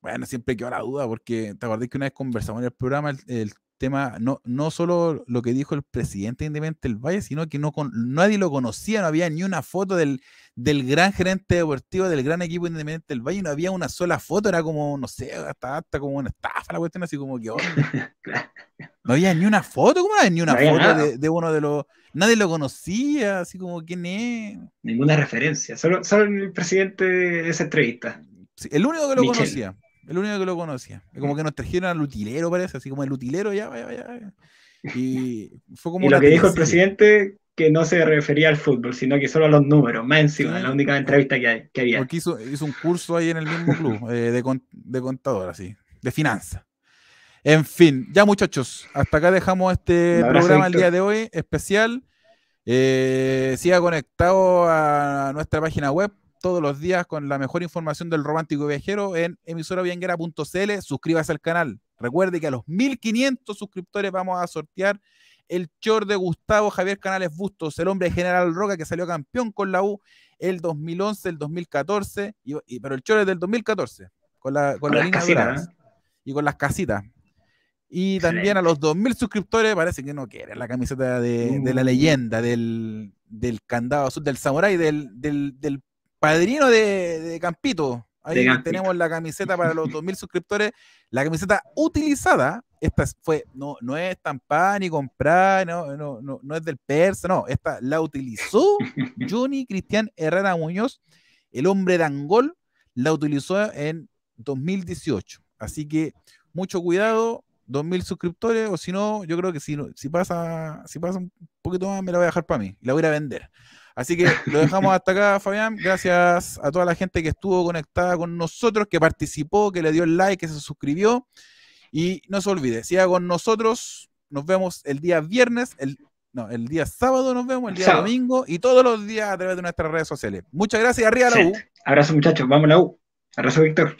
A: Bueno, siempre quedó la duda, porque te acordás que una vez conversamos en el programa el tema, no, no solo lo que dijo el presidente Independiente del Valle, sino que no con, nadie lo conocía, no había ni una foto del, del gran gerente deportivo del gran equipo Independiente del Valle, no había una sola foto, era como, no sé, hasta, hasta como una estafa la cuestión, así como que <laughs> No había ni una foto, ¿cómo no había ni una foto de, uno de los... Nadie lo conocía, así como quién es.
E: Ninguna referencia, solo, solo el presidente de esa entrevista.
A: el único que lo conocía. El único que lo conocía. Como que nos trajeron al utilero, parece, así como el utilero, ya, vaya, vaya. <laughs> Y fue como.
E: Y lo que dijo el presidente, que no se refería al fútbol, sino que solo a los números, más encima, la única entrevista que, hay, que había.
A: Porque hizo, hizo, un curso ahí en el mismo club, <laughs> eh, de, de contador, así, de finanzas. En fin, ya muchachos, hasta acá dejamos este programa el día de hoy, especial. Eh, siga conectado a nuestra página web todos los días con la mejor información del romántico viajero en emisoravianguera.cl. Suscríbase al canal. Recuerde que a los 1500 suscriptores vamos a sortear el short de Gustavo Javier Canales Bustos, el hombre General Roca que salió campeón con la U el 2011, el 2014, y, pero el short es del 2014, con la, con, línea ¿eh? y con las casitas. Y también a los 2000 suscriptores, parece que no quieren la camiseta de, la uh. leyenda, del, candado azul, del samurái, del, del, del padrino de, Campito. Ahí tenemos la camiseta para los 2.000 suscriptores. La camiseta utilizada, esta fue, no, no es estampada ni comprada, no, no, no, no es del persa, no, esta la utilizó <laughs> Johnny Cristian Herrera Muñoz, el hombre de Angol, la utilizó en 2018. Así que mucho cuidado, 2.000 suscriptores, o si no, yo creo que si, si, pasa, si pasa un poquito más, me la voy a dejar para mí, la voy a vender. Así que lo dejamos hasta acá, Fabián. Gracias a toda la gente que estuvo conectada con nosotros, que participó, que le dio el like, que se suscribió. Y no se olvide, siga con nosotros. Nos vemos el día viernes, el, no, el día sábado nos vemos, el día domingo y todos los días a través de nuestras redes sociales. Muchas gracias, arriba la U.
E: Abrazo muchachos, vamos la U. Abrazo Víctor.